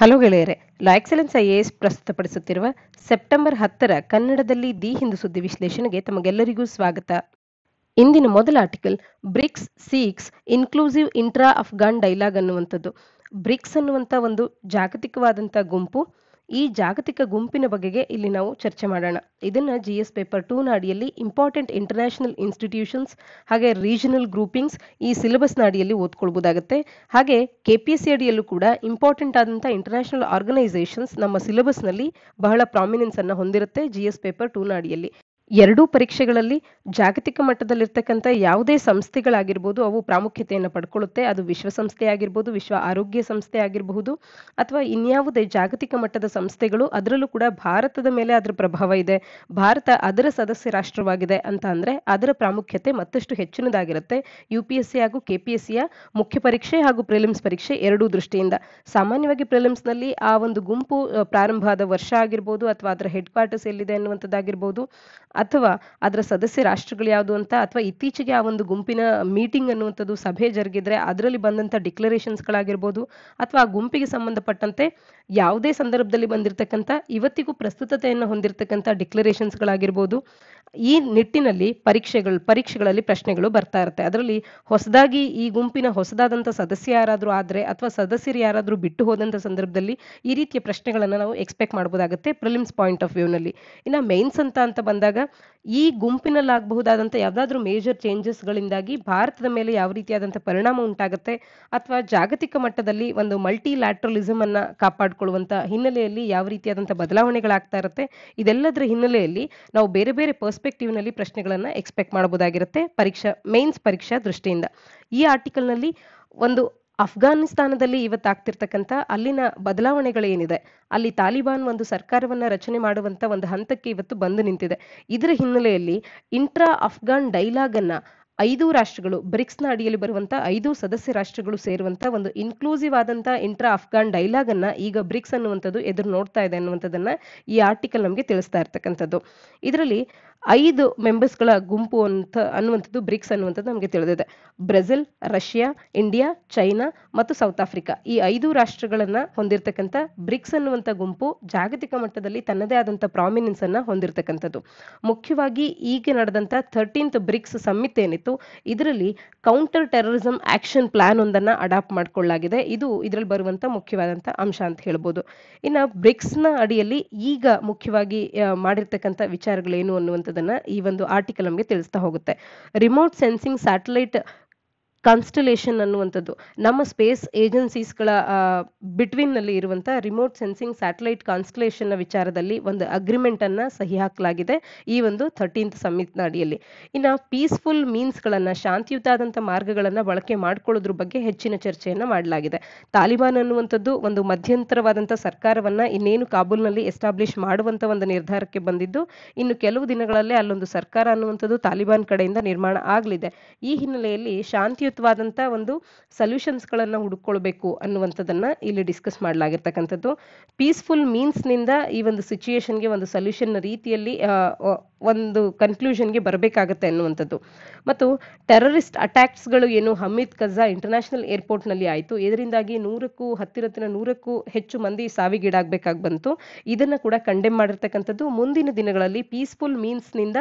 Hello ಗೆಳೆಯರೆ, ಲಾ excellence I S ಪ್ರಸ್ತುತಪಡಿಸುತ್ತಿರುವ September ಹತ್ತರ ಕನ್ನಡದಲ್ಲಿ ದಿ ಹಿಂದೂ ಸುದ್ದಿ ವಿಶ್ಲೇಷಣೆಗೆ ತಮಗೆಲ್ಲರಿಗೂ ಸ್ವಾಗತ. ಇಂದಿನ ಮೊದಲ article, BRICS seeks inclusive intra Afghan dialogue ಅನ್ನುವಂಥದ್ದು. ಬ್ರಿಕ್ಸ್ ಅನ್ನುವಂಥ ಒಂದು ಜಾಗತಿಕವಾದಂಥ ಗುಂಪು ಈ ಜಾಗತಿಕ ಗುಂಪಿನ ಬಗೆಗೆ ಇಲ್ಲಿ ನಾವು ಚರ್ಚೆ ಮಾಡೋಣ. ಇದನ್ನು ಜಿ ಎಸ್ ಪೇಪರ್ ಟೂನ ಅಡಿಯಲ್ಲಿ ಇಂಪಾರ್ಟೆಂಟ್ ಇಂಟರ್ನ್ಯಾಷನಲ್ ಇನ್ಸ್ಟಿಟ್ಯೂಷನ್ಸ್ ಹಾಗೆ ರೀಜನಲ್ ಗ್ರೂಪಿಂಗ್ಸ್ ಈ ಸಿಲೆಬಸ್ನ ಅಡಿಯಲ್ಲಿ ಓದ್ಕೊಳ್ಬೋದಾಗುತ್ತೆ. ಹಾಗೆ ಕೆ ಪಿ ಎಸ್ ಅಡಿಯಲ್ಲೂ ಕೂಡ ಇಂಪಾರ್ಟೆಂಟ್ ಆದಂಥ ಇಂಟರ್ನ್ಯಾಷನಲ್ ಆರ್ಗನೈಸೇಷನ್ಸ್ ನಮ್ಮ ಸಿಲೆಬಸ್ನಲ್ಲಿ ಬಹಳ ಪ್ರಾಮಿನೆನ್ಸ್ ಅನ್ನು ಹೊಂದಿರುತ್ತೆ ಜಿ ಎಸ್ ಪೇಪರ್ ಟೂನ ಅಡಿಯಲ್ಲಿ. ಎರಡೂ ಪರೀಕ್ಷೆಗಳಲ್ಲಿ ಜಾಗತಿಕ ಮಟ್ಟದಲ್ಲಿರ್ತಕ್ಕಂಥ ಯಾವುದೇ ಸಂಸ್ಥೆಗಳಾಗಿರ್ಬೋದು ಅವು ಪ್ರಾಮುಖ್ಯತೆಯನ್ನು ಪಡ್ಕೊಳ್ಳುತ್ತೆ. ಅದು ವಿಶ್ವಸಂಸ್ಥೆ ಆಗಿರ್ಬೋದು, ವಿಶ್ವ ಆರೋಗ್ಯ ಸಂಸ್ಥೆ ಆಗಿರಬಹುದು, ಅಥವಾ ಇನ್ಯಾವುದೇ ಜಾಗತಿಕ ಮಟ್ಟದ ಸಂಸ್ಥೆಗಳು, ಅದರಲ್ಲೂ ಕೂಡ ಭಾರತದ ಮೇಲೆ ಅದರ ಪ್ರಭಾವ ಇದೆ. ಭಾರತ ಅದರ ಸದಸ್ಯ ರಾಷ್ಟ್ರವಾಗಿದೆ ಅಂತ ಅಂದರೆ ಅದರ ಪ್ರಾಮುಖ್ಯತೆ ಮತ್ತಷ್ಟು ಹೆಚ್ಚಿನದಾಗಿರುತ್ತೆ. ಯು ಪಿ ಎಸ್ ಸಿ ಹಾಗೂ ಕೆ ಪಿ ಎಸ್ ಸಿಯ ಮುಖ್ಯ ಪರೀಕ್ಷೆ ಹಾಗೂ ಪ್ರಿಲಿಮ್ಸ್ ಪರೀಕ್ಷೆ ಎರಡೂ ದೃಷ್ಟಿಯಿಂದ. ಸಾಮಾನ್ಯವಾಗಿ ಪ್ರಿಲಿಮ್ಸ್ನಲ್ಲಿ ಆ ಒಂದು ಗುಂಪು ಪ್ರಾರಂಭ ಆದ ವರ್ಷ ಆಗಿರ್ಬೋದು ಅಥವಾ ಅದರ ಹೆಡ್ ಕ್ವಾರ್ಟರ್ಸ್ ಎಲ್ಲಿದೆ ಅನ್ನುವಂಥದ್ದಾಗಿರ್ಬೋದು ಅಥವಾ ಅದರ ಸದಸ್ಯ ರಾಷ್ಟ್ರಗಳು ಯಾವುದು ಅಂತ ಅಥವಾ ಇತ್ತೀಚೆಗೆ ಆ ಒಂದು ಗುಂಪಿನ ಮೀಟಿಂಗ್ ಅನ್ನುವಂಥದ್ದು ಸಭೆ ಜರುಗಿದ್ರೆ ಅದರಲ್ಲಿ ಬಂದಂಥ ಡಿಕ್ಲರೇಷನ್ಸ್ಗಳಾಗಿರ್ಬೋದು ಅಥವಾ ಆ ಗುಂಪಿಗೆ ಸಂಬಂಧಪಟ್ಟಂತೆ ಯಾವುದೇ ಸಂದರ್ಭದಲ್ಲಿ ಬಂದಿರತಕ್ಕಂಥ, ಇವತ್ತಿಗೂ ಪ್ರಸ್ತುತತೆಯನ್ನು ಹೊಂದಿರತಕ್ಕಂಥ ಡಿಕ್ಲರೇಷನ್ಸ್ಗಳಾಗಿರ್ಬೋದು ಈ ನಿಟ್ಟಿನಲ್ಲಿ ಪರೀಕ್ಷೆಗಳು, ಪರೀಕ್ಷೆಗಳಲ್ಲಿ ಪ್ರಶ್ನೆಗಳು ಬರ್ತಾ ಇರುತ್ತೆ. ಅದರಲ್ಲಿ ಹೊಸದಾಗಿ ಈ ಗುಂಪಿನ ಹೊಸದಾದಂಥ ಸದಸ್ಯ ಯಾರಾದರೂ ಆದರೆ ಅಥವಾ ಸದಸ್ಯರು ಯಾರಾದರೂ ಬಿಟ್ಟು ಹೋದಂಥ ಸಂದರ್ಭದಲ್ಲಿ ಈ ರೀತಿಯ ಪ್ರಶ್ನೆಗಳನ್ನು ನಾವು ಎಕ್ಸ್ಪೆಕ್ಟ್ ಮಾಡ್ಬೋದಾಗುತ್ತೆ ಪ್ರಿಲಿಮ್ಸ್ ಪಾಯಿಂಟ್ ಆಫ್ ವ್ಯೂನಲ್ಲಿ ಇನ್ನು ಮೇನ್ಸ್ ಅಂತ ಅಂತ ಬಂದಾಗ ಈ ಗುಂಪಿನಲ್ಲಿ ಆಗಬಹುದಾದಂಥ ಯಾವುದಾದ್ರೂ ಮೇಜರ್ ಚೇಂಜಸ್ಗಳಿಂದಾಗಿ ಭಾರತದ ಮೇಲೆ ಯಾವ ರೀತಿಯಾದಂಥ ಪರಿಣಾಮ ಉಂಟಾಗುತ್ತೆ ಅಥವಾ ಜಾಗತಿಕ ಮಟ್ಟದಲ್ಲಿ ಒಂದು ಮಲ್ಟಿ ಲ್ಯಾಟ್ರಲಿಸಮ್ ಅನ್ನ ಕಾಪಾಡಿಕೊಳ್ಳುವಂಥ ಹಿನ್ನೆಲೆಯಲ್ಲಿ ಯಾವ ರೀತಿಯಾದಂಥ ಬದಲಾವಣೆಗಳಾಗ್ತಾ ಇರುತ್ತೆ, ಇದೆಲ್ಲದರ ಹಿನ್ನೆಲೆಯಲ್ಲಿ ನಾವು ಬೇರೆ ಬೇರೆ ಪರ್ಸ್ಪೆಕ್ಟಿವ್ನಲ್ಲಿ ಪ್ರಶ್ನೆಗಳನ್ನು ಎಕ್ಸ್ಪೆಕ್ಟ್ ಮಾಡಬಹುದಾಗಿರುತ್ತೆ, ಪರೀಕ್ಷಾ ಮೇನ್ಸ್ ಪರೀಕ್ಷಾ ದೃಷ್ಟಿಯಿಂದ. ಈ ಆರ್ಟಿಕಲ್ನಲ್ಲಿ ಒಂದು ಅಫ್ಘಾನಿಸ್ತಾನದಲ್ಲಿ ಇವತ್ತಾಗ್ತಿರ್ತಕ್ಕಂಥ ಅಲ್ಲಿನ ಬದಲಾವಣೆಗಳೇನಿದೆ, ಅಲ್ಲಿ ತಾಲಿಬಾನ್ ಒಂದು ಸರ್ಕಾರವನ್ನು ರಚನೆ ಮಾಡುವಂಥ ಒಂದು ಹಂತಕ್ಕೆ ಇವತ್ತು ಬಂದು ನಿಂತಿದೆ. ಇದರ ಹಿನ್ನೆಲೆಯಲ್ಲಿ ಇಂಟ್ರಾ ಅಫ್ಘಾನ್ ಡೈಲಾಗ್ ಅನ್ನ ಐದು ರಾಷ್ಟ್ರಗಳು, ಬ್ರಿಕ್ಸ್ನ ಅಡಿಯಲ್ಲಿ ಬರುವಂತಹ ಐದು ಸದಸ್ಯ ರಾಷ್ಟ್ರಗಳು ಸೇರುವಂತಹ ಒಂದು ಇನ್ಕ್ಲೂಸಿವ್ ಆದಂತಹ ಇಂಟ್ರಾ ಅಫ್ಘಾನ್ ಡೈಲಾಗ್ ಅನ್ನ ಈಗ ಬ್ರಿಕ್ಸ್ ಅನ್ನುವಂಥದ್ದು ಎದುರು ನೋಡ್ತಾ ಇದೆ ಅನ್ನುವಂಥದ್ದನ್ನ ಈ ಆರ್ಟಿಕಲ್ ನಮಗೆ ತಿಳಿಸ್ತಾ ಇರ್ತಕ್ಕಂಥದ್ದು. ಇದರಲ್ಲಿ ಐದು ಮೆಂಬರ್ಸ್ಗಳ ಗುಂಪು ಅಂತ ಅನ್ನುವಂಥದ್ದು ಬ್ರಿಕ್ಸ್ ಅನ್ನುವಂಥದ್ದು ನಮಗೆ ತಿಳಿದಿದೆ. ಬ್ರೆಜಿಲ್, ರಷ್ಯಾ, ಇಂಡಿಯಾ, ಚೈನಾ ಮತ್ತು ಸೌತ್ ಆಫ್ರಿಕಾ. ಈ ಐದು ರಾಷ್ಟ್ರಗಳನ್ನು ಹೊಂದಿರತಕ್ಕಂಥ ಬ್ರಿಕ್ಸ್ ಅನ್ನುವಂಥ ಗುಂಪು ಜಾಗತಿಕ ಮಟ್ಟದಲ್ಲಿ ತನ್ನದೇ ಆದಂಥ ಪ್ರಾಮಿನೆನ್ಸ್ ಅನ್ನ ಹೊಂದಿರತಕ್ಕಂಥದ್ದು. ಮುಖ್ಯವಾಗಿ ಈಗ ನಡೆದಂಥ ಥರ್ಟೀನ್ತ್ ಬ್ರಿಕ್ಸ್ ಸಮ್ಮಿತ್ ಏನಿತ್ತು, ಇದರಲ್ಲಿ ಕೌಂಟರ್ ಟೆರರಿಸಂ ಆಕ್ಷನ್ ಪ್ಲಾನ್ ಒಂದನ್ನು ಅಡಾಪ್ಟ್ ಮಾಡಿಕೊಳ್ಳಲಾಗಿದೆ. ಇದು ಇದರಲ್ಲಿ ಬರುವಂಥ ಮುಖ್ಯವಾದಂಥ ಅಂಶ ಅಂತ ಹೇಳ್ಬೋದು. ಇನ್ನು ಬ್ರಿಕ್ಸ್ನ ಅಡಿಯಲ್ಲಿ ಈಗ ಮುಖ್ಯವಾಗಿ ಮಾಡಿರ್ತಕ್ಕಂಥ ವಿಚಾರಗಳೇನು ಅನ್ನುವಂಥದ್ದನ್ನ ಈ ಒಂದು ಆರ್ಟಿಕಲ್ ನಮಗೆ ತಿಳಿಸ್ತಾ ಹೋಗುತ್ತೆ. ರಿಮೋಟ್ ಸೆನ್ಸಿಂಗ್ ಸ್ಯಾಟಲೈಟ್ ಕಾನ್ಸ್ಟಲೇಷನ್ ಅನ್ನುವಂಥದ್ದು. ನಮ್ಮ ಸ್ಪೇಸ್ ಏಜೆನ್ಸೀಸ್ಗಳ ಬಿಟ್ವೀನ್ನಲ್ಲಿ ಇರುವಂತ ರಿಮೋಟ್ ಸೆನ್ಸಿಂಗ್ ಸ್ಯಾಟಲೈಟ್ ಕಾನ್ಸ್ಟಲೇಷನ್ ವಿಚಾರದಲ್ಲಿ ಒಂದು ಅಗ್ರಿಮೆಂಟ್ ಅನ್ನ ಸಹಿ ಹಾಕಲಾಗಿದೆ ಈ ಒಂದು ಥರ್ಟೀನ್ತ್ ಸಮಿತ್ ಅಡಿಯಲ್ಲಿ ಇನ್ನು ಪೀಸ್ಫುಲ್ ಮೀನ್ಸ್ ಗಳನ್ನ ಶಾಂತಿಯುತವಾದಂಥ ಮಾರ್ಗಗಳನ್ನ ಬಳಕೆ ಮಾಡಿಕೊಳ್ಳೋದ್ರ ಬಗ್ಗೆ ಹೆಚ್ಚಿನ ಚರ್ಚೆಯನ್ನ ಮಾಡಲಾಗಿದೆ. ತಾಲಿಬಾನ್ ಅನ್ನುವಂಥದ್ದು ಒಂದು ಮಧ್ಯಂತರವಾದಂಥ ಸರ್ಕಾರವನ್ನ ಇನ್ನೇನು ಕಾಬೂಲ್ನಲ್ಲಿ ಎಸ್ಟಾಬ್ಲಿಷ್ ಮಾಡುವಂತ ಒಂದು ನಿರ್ಧಾರಕ್ಕೆ ಬಂದಿದ್ದು, ಇನ್ನು ಕೆಲವು ದಿನಗಳಲ್ಲೇ ಅಲ್ಲೊಂದು ಸರ್ಕಾರ ಅನ್ನುವಂಥದ್ದು ತಾಲಿಬಾನ್ ಕಡೆಯಿಂದ ನಿರ್ಮಾಣ ಆಗಲಿದೆ. ಈ ಹಿನ್ನೆಲೆಯಲ್ಲಿ ಶಾಂತಿಯುತವಾದಂಥ ಒಂದು ಸೊಲ್ಯೂಷನ್ಸ್ಗಳನ್ನು ಹುಡುಕೊಳ್ಬೇಕು ಅನ್ನುವಂಥದ್ದನ್ನು ಇಲ್ಲಿ ಡಿಸ್ಕಸ್ ಮಾಡಲಾಗಿರ್ತಕ್ಕಂಥದ್ದು. ಪೀಸ್ಫುಲ್ ಮೀನ್ಸ್ನಿಂದ ಈ ಒಂದು ಸಿಚುಯೇಷನ್ಗೆ ಒಂದು ಸೊಲ್ಯೂಷನ್ ರೀತಿಯಲ್ಲಿ ಒಂದು ಕನ್ಕ್ಲೂಷನ್ ಒಂದು ಕನ್ಕ್ಲೂಷನ್ಗೆ ಬರಬೇಕಾಗತ್ತೆ ಅನ್ನುವಂಥದ್ದು. ಮತ್ತು ಟೆರರಿಸ್ಟ್ ಅಟ್ಯಾಕ್ಸ್ಗಳು ಏನು? ಹಮೀದ್ ಕಜಾ ಇಂಟರ್ನ್ಯಾಷನಲ್ ಏರ್ಪೋರ್ಟ್ನಲ್ಲಿ ಆಯಿತು. ಇದರಿಂದಾಗಿ ನೂರಕ್ಕೂ, ಹತ್ತಿರತ್ತಿನ ನೂರಕ್ಕೂ ಹೆಚ್ಚು ಮಂದಿ ಸಾವಿಗೀಡಾಗಬೇಕಾಗಿ ಬಂತು. ಇದನ್ನ ಕೂಡ ಕಂಡೆಮ್ ಮಾಡಿರ್ತಕ್ಕಂಥದ್ದು. ಮುಂದಿನ ದಿನಗಳಲ್ಲಿ ಪೀಸ್ಫುಲ್ ಮೀನ್ಸ್ನಿಂದ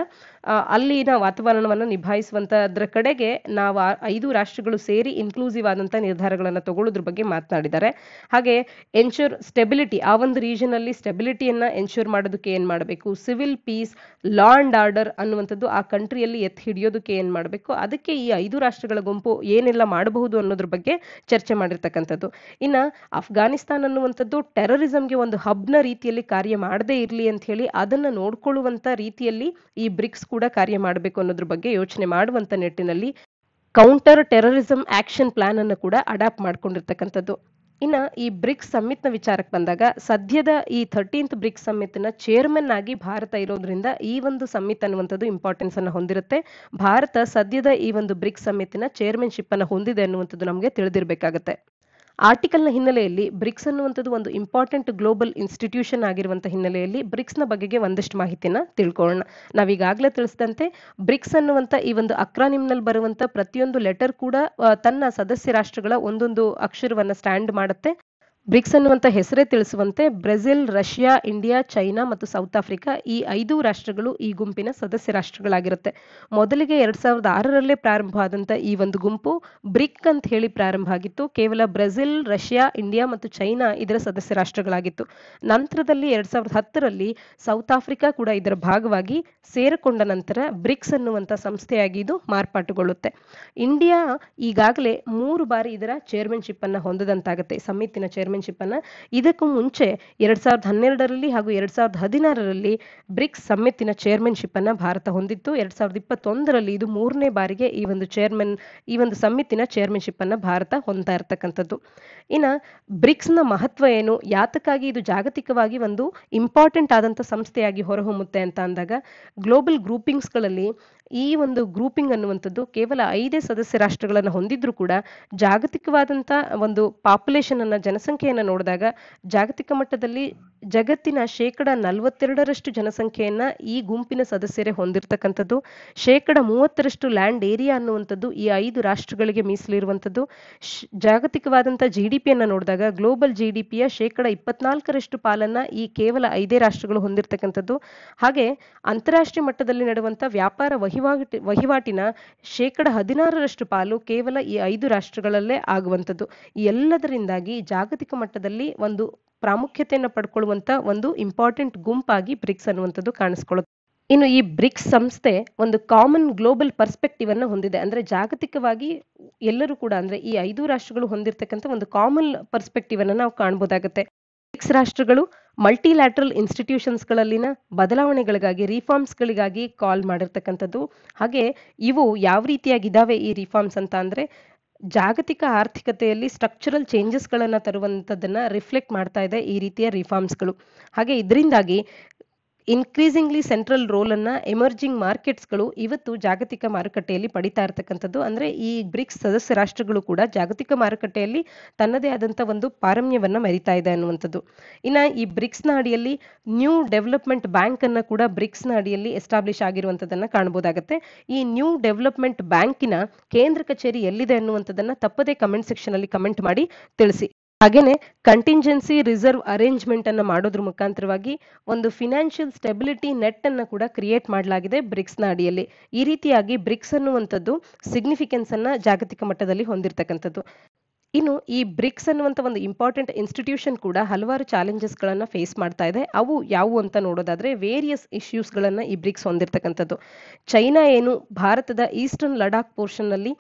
ಅಲ್ಲಿನ ವಾತಾವರಣವನ್ನು ನಿಭಾಯಿಸುವಂತದ್ರ ಕಡೆಗೆ ನಾವು ಐದು ರಾಷ್ಟ್ರಗಳು ಸೇರಿ ಇನ್ಕ್ಲೂಸಿವ್ ಆದಂಥ ನಿರ್ಧಾರಗಳನ್ನು ತಗೊಳ್ಳೋದ್ರ ಬಗ್ಗೆ ಮಾತನಾಡಿದ್ದಾರೆ. ಹಾಗೆ ಎನ್ಶೂರ್ ಸ್ಟೆಬಿಲಿಟಿ ಆ ಒಂದು ರೀಜನ್ ಅಲ್ಲಿ ಸ್ಟೆಬಿಲಿಟಿಯನ್ನ ಎನ್ಶೂರ್ ಮಾಡೋದಕ್ಕೆ ಏನ್ ಮಾಡಬೇಕು? Civil peace law and order ಅನ್ನುವಂಥದ್ದು ಆ ಕಂಟ್ರಿಯಲ್ಲಿ ಎತ್ತಿ ಹಿಡಿಯೋದಕ್ಕೆ ಏನ್ ಮಾಡಬೇಕು? ಅದಕ್ಕೆ ಈ ಐದು ರಾಷ್ಟ್ರಗಳ ಗುಂಪು ಏನೆಲ್ಲ ಮಾಡಬಹುದು ಅನ್ನೋದ್ರ ಬಗ್ಗೆ ಚರ್ಚೆ ಮಾಡಿರ್ತಕ್ಕಂಥದ್ದು. ಇನ್ನ ಅಫ್ಘಾನಿಸ್ತಾನ್ ಅನ್ನುವಂಥದ್ದು ಟೆರರಿಸಂಗೆ ಒಂದು ಹಬ್ನ ರೀತಿಯಲ್ಲಿ ಕಾರ್ಯ ಮಾಡದೇ ಇರಲಿ ಅಂತ ಹೇಳಿ ಅದನ್ನ ನೋಡ್ಕೊಳ್ಳುವಂತ ರೀತಿಯಲ್ಲಿ ಈ ಬ್ರಿಕ್ಸ್ ಕೂಡ ಕಾರ್ಯ ಮಾಡಬೇಕು ಅನ್ನೋದ್ರ ಬಗ್ಗೆ ಯೋಚನೆ ಮಾಡುವಂತ ನಿಟ್ಟಿನಲ್ಲಿ ಕೌಂಟರ್ ಟೆರರಿಸಂ ಆಕ್ಷನ್ ಪ್ಲಾನ್ ಅನ್ನು ಕೂಡ ಅಡಾಪ್ಟ್ ಮಾಡ್ಕೊಂಡಿರ್ತಕ್ಕಂಥದ್ದು. ಇನ್ನು ಈ ಬ್ರಿಕ್ಸ್ ಸಮ್ಮಿತ್ನ ವಿಚಾರಕ್ಕೆ ಬಂದಾಗ, ಸದ್ಯದ ಈ ಥರ್ಟೀನ್ತ್ ಬ್ರಿಕ್ಸ್ ಸಮ್ಮಿತ್ನ ಚೇರ್ಮನ್ ಆಗಿ ಭಾರತ ಇರೋದ್ರಿಂದ ಈ ಒಂದು ಸಮ್ಮಿತ್ ಅನ್ನುವಂಥದ್ದು ಇಂಪಾರ್ಟೆನ್ಸ್ ಅನ್ನು ಹೊಂದಿರುತ್ತೆ. ಭಾರತ ಸದ್ಯದ ಈ ಒಂದು ಬ್ರಿಕ್ಸ್ ಸಮ್ಮಿತ್ನ ಚೇರ್ಮನ್ಶಿಪ್ ಅನ್ನು ಹೊಂದಿದೆ ಅನ್ನುವಂಥದ್ದು ನಮಗೆ ತಿಳಿದಿರಬೇಕಾಗತ್ತೆ. ಆರ್ಟಿಕಲ್ನ ಹಿನ್ನೆಲೆಯಲ್ಲಿ ಬ್ರಿಕ್ಸ್ ಅನ್ನುವಂಥದ್ದು ಒಂದು ಇಂಪಾರ್ಟೆಂಟ್ ಗ್ಲೋಬಲ್ ಇನ್ಸ್ಟಿಟ್ಯೂಷನ್ ಆಗಿರುವಂಥ ಹಿನ್ನೆಲೆಯಲ್ಲಿ ಬ್ರಿಕ್ಸ್ನ ಬಗೆಗೆ ಒಂದಷ್ಟು ಮಾಹಿತಿನ ತಿಳ್ಕೊಳ್ಳೋಣ. ನಾವೀಗಾಗಲೇ ತಿಳಿಸಿದಂತೆ ಬ್ರಿಕ್ಸ್ ಅನ್ನುವಂಥ ಈ ಒಂದು ಅಕ್ರಾನಿಮ್ನಲ್ಲಿ ಬರುವಂಥ ಪ್ರತಿಯೊಂದು ಲೆಟರ್ ಕೂಡ ತನ್ನ ಸದಸ್ಯ ರಾಷ್ಟ್ರಗಳ ಒಂದೊಂದು ಅಕ್ಷರವನ್ನ ಸ್ಟ್ಯಾಂಡ್ ಮಾಡುತ್ತೆ. ಬ್ರಿಕ್ಸ್ ಅನ್ನುವಂಥ ಹೆಸರೇ ತಿಳಿಸುವಂತೆ ಬ್ರೆಜಿಲ್, ರಷ್ಯಾ, ಇಂಡಿಯಾ, ಚೈನಾ ಮತ್ತು ಸೌತ್ ಆಫ್ರಿಕಾ ಈ ಐದು ರಾಷ್ಟ್ರಗಳು ಈ ಗುಂಪಿನ ಸದಸ್ಯ ರಾಷ್ಟ್ರಗಳಾಗಿರುತ್ತೆ. ಮೊದಲಿಗೆ ಎರಡ್ ಸಾವಿರದ ಆರರಲ್ಲೇ ಪ್ರಾರಂಭ ಆದಂಥ ಈ ಒಂದು ಗುಂಪು ಬ್ರಿಕ್ ಅಂತ ಹೇಳಿ ಪ್ರಾರಂಭ ಆಗಿತ್ತು. ಕೇವಲ ಬ್ರೆಜಿಲ್, ರಷ್ಯಾ, ಇಂಡಿಯಾ ಮತ್ತು ಚೈನಾ ಇದರ ಸದಸ್ಯ ರಾಷ್ಟ್ರಗಳಾಗಿತ್ತು. ನಂತರದಲ್ಲಿ ಎರಡ್ ಸಾವಿರದ ಹತ್ತರಲ್ಲಿ ಸೌತ್ ಆಫ್ರಿಕಾ ಕೂಡ ಇದರ ಭಾಗವಾಗಿ ಸೇರಿಕೊಂಡ ನಂತರ ಬ್ರಿಕ್ಸ್ ಅನ್ನುವಂಥ ಸಂಸ್ಥೆಯಾಗಿ ಇದು ಮಾರ್ಪಾಟುಗೊಳ್ಳುತ್ತೆ. ಇಂಡಿಯಾ ಈಗಾಗಲೇ ಮೂರು ಬಾರಿ ಇದರ ಚೇರ್ಮನ್ಶಿಪ್ ಅನ್ನ ಹೊಂದದಂತಾಗುತ್ತೆ. ಸಮಿತಿನ ಚೇರ್ಮನ್ಶಿಪ್ ಅನ್ನ ಇದಕ್ಕೂ ಮುಂಚೆ ಎರಡ್ ಸಾವಿರದ ಹನ್ನೆರಡರಲ್ಲಿ ಹಾಗೂ ಎರಡ್ ಸಾವಿರದ ಹದಿನಾರರಲ್ಲಿ ಬ್ರಿಕ್ಸ್ ಸಮ್ಮಿತಿನ ಚೇರ್ಮನ್ಶಿಪ್ ಅನ್ನ ಭಾರತ ಹೊಂದಿತ್ತು. ಎರಡ್ ಸಾವಿರದ ಇಪ್ಪತ್ತೊಂದರಲ್ಲಿ ಇದು ಮೂರನೇ ಬಾರಿಗೆ ಈ ಒಂದು ಚೇರ್ಮನ್ ಈ ಒಂದು ಸಮ್ಮಿತಿನ ಚೇರ್ಮನ್ಶಿಪ್ ಅನ್ನ ಭಾರತ ಹೊಂದ್ತಾ ಇರ್ತಕ್ಕಂಥದ್ದು. ಇನ್ನ ಬ್ರಿಕ್ಸ್ನ ಮಹತ್ವ ಏನು? ಯಾತಕ್ಕಾಗಿ ಇದು ಜಾಗತಿಕವಾಗಿ ಒಂದು ಇಂಪಾರ್ಟೆಂಟ್ ಆದಂತ ಸಂಸ್ಥೆಯಾಗಿ ಹೊರಹೊಮ್ಮುತ್ತೆ ಅಂತ ಅಂದಾಗ ಗ್ಲೋಬಲ್ ಗ್ರೂಪಿಂಗ್ಸ್ಗಳಲ್ಲಿ ಈ ಒಂದು ಗ್ರೂಪಿಂಗ್ ಅನ್ನುವಂಥದ್ದು ಕೇವಲ ಐದೇ ಸದಸ್ಯ ರಾಷ್ಟ್ರಗಳನ್ನು ಹೊಂದಿದ್ರು ಕೂಡ ಜಾಗತಿಕವಾದಂಥ ಒಂದು ಪಾಪ್ಯುಲೇಷನ್ ಅನ್ನ ಜನಸಂಖ್ಯೆಯನ್ನು ನೋಡಿದಾಗ ಜಾಗತಿಕ ಮಟ್ಟದಲ್ಲಿ ಜಗತ್ತಿನ ಶೇಕಡ ನಲವತ್ತೆರಡರಷ್ಟು ಜನಸಂಖ್ಯೆಯನ್ನ ಈ ಗುಂಪಿನ ಸದಸ್ಯರೇ ಹೊಂದಿರತಕ್ಕಂಥದ್ದು. ಶೇಕಡ ಮೂವತ್ತರಷ್ಟು ಲ್ಯಾಂಡ್ ಏರಿಯಾ ಅನ್ನುವಂಥದ್ದು ಈ ಐದು ರಾಷ್ಟ್ರಗಳಿಗೆ ಮೀಸಲಿರುವಂಥದ್ದು. ಜಾಗತಿಕವಾದಂಥ ಜಿ ಡಿ ಪಿಯನ್ನು ನೋಡಿದಾಗ ಗ್ಲೋಬಲ್ ಜಿ ಡಿ ಪಿಯ ಶೇಕಡ ಇಪ್ಪತ್ನಾಲ್ಕರಷ್ಟು ಪಾಲನ್ನ ಈ ಕೇವಲ ಐದೇ ರಾಷ್ಟ್ರಗಳು ಹೊಂದಿರತಕ್ಕಂಥದ್ದು. ಹಾಗೆ ಅಂತಾರಾಷ್ಟ್ರೀಯ ಮಟ್ಟದಲ್ಲಿ ನಡೆಯುವಂಥ ವ್ಯಾಪಾರ ವಹಿವಾಟಿ ವಹಿವಾಟಿನ ಶೇಕಡ ಹದಿನಾರರಷ್ಟು ಪಾಲು ಕೇವಲ ಈ ಐದು ರಾಷ್ಟ್ರಗಳಲ್ಲೇ ಆಗುವಂಥದ್ದು. ಎಲ್ಲದರಿಂದಾಗಿ ಜಾಗತಿಕ ಮಟ್ಟದಲ್ಲಿ ಒಂದು ಪ್ರಾಮುಖ್ಯತೆಯನ್ನು ಪಡ್ಕೊಳ್ಳುವಂಥ ಒಂದು ಇಂಪಾರ್ಟೆಂಟ್ ಗುಂಪಾಗಿ ಬ್ರಿಕ್ಸ್ ಅನ್ನುವಂಥದ್ದು ಕಾಣಿಸ್ಕೊಳ್ಳುತ್ತೆ. ಇನ್ನು ಈ ಬ್ರಿಕ್ಸ್ ಸಂಸ್ಥೆ ಒಂದು ಕಾಮನ್ ಗ್ಲೋಬಲ್ ಪರ್ಸ್ಪೆಕ್ಟಿವ್ ಅನ್ನು ಹೊಂದಿದೆ. ಅಂದ್ರೆ ಜಾಗತಿಕವಾಗಿ ಎಲ್ಲರೂ ಕೂಡ, ಅಂದ್ರೆ ಈ ಐದು ರಾಷ್ಟ್ರಗಳು ಹೊಂದಿರತಕ್ಕಂಥ ಒಂದು ಕಾಮನ್ ಪರ್ಸ್ಪೆಕ್ಟಿವ್ ಅನ್ನು ನಾವು ಕಾಣಬಹುದಾಗುತ್ತೆ ಬ್ರಿಕ್ಸ್ ರಾಷ್ಟ್ರಗಳು ಮಲ್ಟಿಲ್ಯಾಟ್ರಲ್ ಇನ್ಸ್ಟಿಟ್ಯೂಷನ್ಸ್ಗಳಲ್ಲಿನ ಬದಲಾವಣೆಗಳಿಗಾಗಿ ರಿಫಾರ್ಮ್ಸ್ಗಳಿಗಾಗಿ ಕಾಲ್ ಮಾಡಿರ್ತಕ್ಕಂಥದ್ದು. ಹಾಗೆ ಇವು ಯಾವ ರೀತಿಯಾಗಿದ್ದಾವೆ ಈ ರಿಫಾರ್ಮ್ಸ್ ಅಂತ ಅಂದರೆ, ಜಾಗತಿಕ ಆರ್ಥಿಕತೆಯಲ್ಲಿ ಸ್ಟ್ರಕ್ಚರಲ್ ಚೇಂಜಸ್ಗಳನ್ನು ತರುವಂಥದ್ದನ್ನು ರಿಫ್ಲೆಕ್ಟ್ ಮಾಡ್ತಾ ಇದೆ ಈ ರೀತಿಯ ರಿಫಾರ್ಮ್ಸ್ಗಳು ಹಾಗೆ ಇದರಿಂದಾಗಿ ಇನ್ಕ್ರೀಸಿಂಗ್ಲಿ ಸೆಂಟ್ರಲ್ ರೋಲ್ ಅನ್ನ ಎಮರ್ಜಿಂಗ್ ಮಾರ್ಕೆಟ್ಸ್ಗಳು ಇವತ್ತು ಜಾಗತಿಕ ಮಾರುಕಟ್ಟೆಯಲ್ಲಿ ಪಡಿತಾ ಇರತಕ್ಕಂಥದ್ದು. ಅಂದ್ರೆ ಈ ಬ್ರಿಕ್ಸ್ ಸದಸ್ಯ ರಾಷ್ಟ್ರಗಳು ಕೂಡ ಜಾಗತಿಕ ಮಾರುಕಟ್ಟೆಯಲ್ಲಿ ತನ್ನದೇ ಆದಂತ ಒಂದು ಪಾರಮ್ಯವನ್ನ ಮೆರಿತಾ ಇದೆ ಅನ್ನುವಂಥದ್ದು. ಇನ್ನ ಈ ಬ್ರಿಕ್ಸ್ನ ಅಡಿಯಲ್ಲಿ ನ್ಯೂ ಡೆವಲಪ್ಮೆಂಟ್ ಬ್ಯಾಂಕ್ ಅನ್ನ ಕೂಡ ಬ್ರಿಕ್ಸ್ನ ಅಡಿಯಲ್ಲಿ ಎಸ್ಟಾಬ್ಲಿಷ್ ಆಗಿರುವಂತದನ್ನ ಕಾಣಬಹುದಾಗುತ್ತೆ ಈ ನ್ಯೂ ಡೆವಲಪ್ಮೆಂಟ್ ಬ್ಯಾಂಕಿನ ಕೇಂದ್ರ ಕಚೇರಿ ಎಲ್ಲಿದೆ ಅನ್ನುವಂಥದ್ದನ್ನ ತಪ್ಪದೇ ಕಮೆಂಟ್ ಸೆಕ್ಷನ್ ಅಲ್ಲಿ ಕಮೆಂಟ್ ಮಾಡಿ ತಿಳಿಸಿ. ಹಾಗೇನೆ ಕಂಟಿಂಜೆನ್ಸಿ ರಿಸರ್ವ್ ಅರೇಂಜ್ಮೆಂಟ್ ಅನ್ನು ಮಾಡೋದ್ರ ಮುಖಾಂತರವಾಗಿ ಒಂದು ಫಿನಾನ್ಷಿಯಲ್ ಸ್ಟೆಬಿಲಿಟಿ ನೆಟ್ ಅನ್ನು ಕೂಡ ಕ್ರಿಯೇಟ್ ಮಾಡಲಾಗಿದೆ ಬ್ರಿಕ್ಸ್ನ ಅಡಿಯಲ್ಲಿ. ಈ ರೀತಿಯಾಗಿ ಬ್ರಿಕ್ಸ್ ಅನ್ನುವಂಥದ್ದು ಸಿಗ್ನಿಫಿಕೆನ್ಸ್ ಅನ್ನ ಜಾಗತಿಕ ಮಟ್ಟದಲ್ಲಿ ಹೊಂದಿರತಕ್ಕಂಥದ್ದು. ಇನ್ನು ಈ ಬ್ರಿಕ್ಸ್ ಅನ್ನುವಂಥ ಒಂದು ಇಂಪಾರ್ಟೆಂಟ್ ಇನ್ಸ್ಟಿಟ್ಯೂಷನ್ ಕೂಡ ಹಲವಾರು ಚಾಲೆಂಜಸ್ ಗಳನ್ನ ಫೇಸ್ ಮಾಡ್ತಾ ಇದೆ. ಅವು ಯಾವುವು ಅಂತ ನೋಡೋದಾದ್ರೆ ವೇರಿಯಸ್ ಇಶ್ಯೂಸ್ ಗಳನ್ನ ಈ ಬ್ರಿಕ್ಸ್ ಹೊಂದಿರತಕ್ಕಂಥದ್ದು. ಚೈನಾ ಏನು ಭಾರತದ ಈಸ್ಟರ್ನ್ ಲಡಾಖ್ ಪೋರ್ಷನ್ನಲ್ಲಿ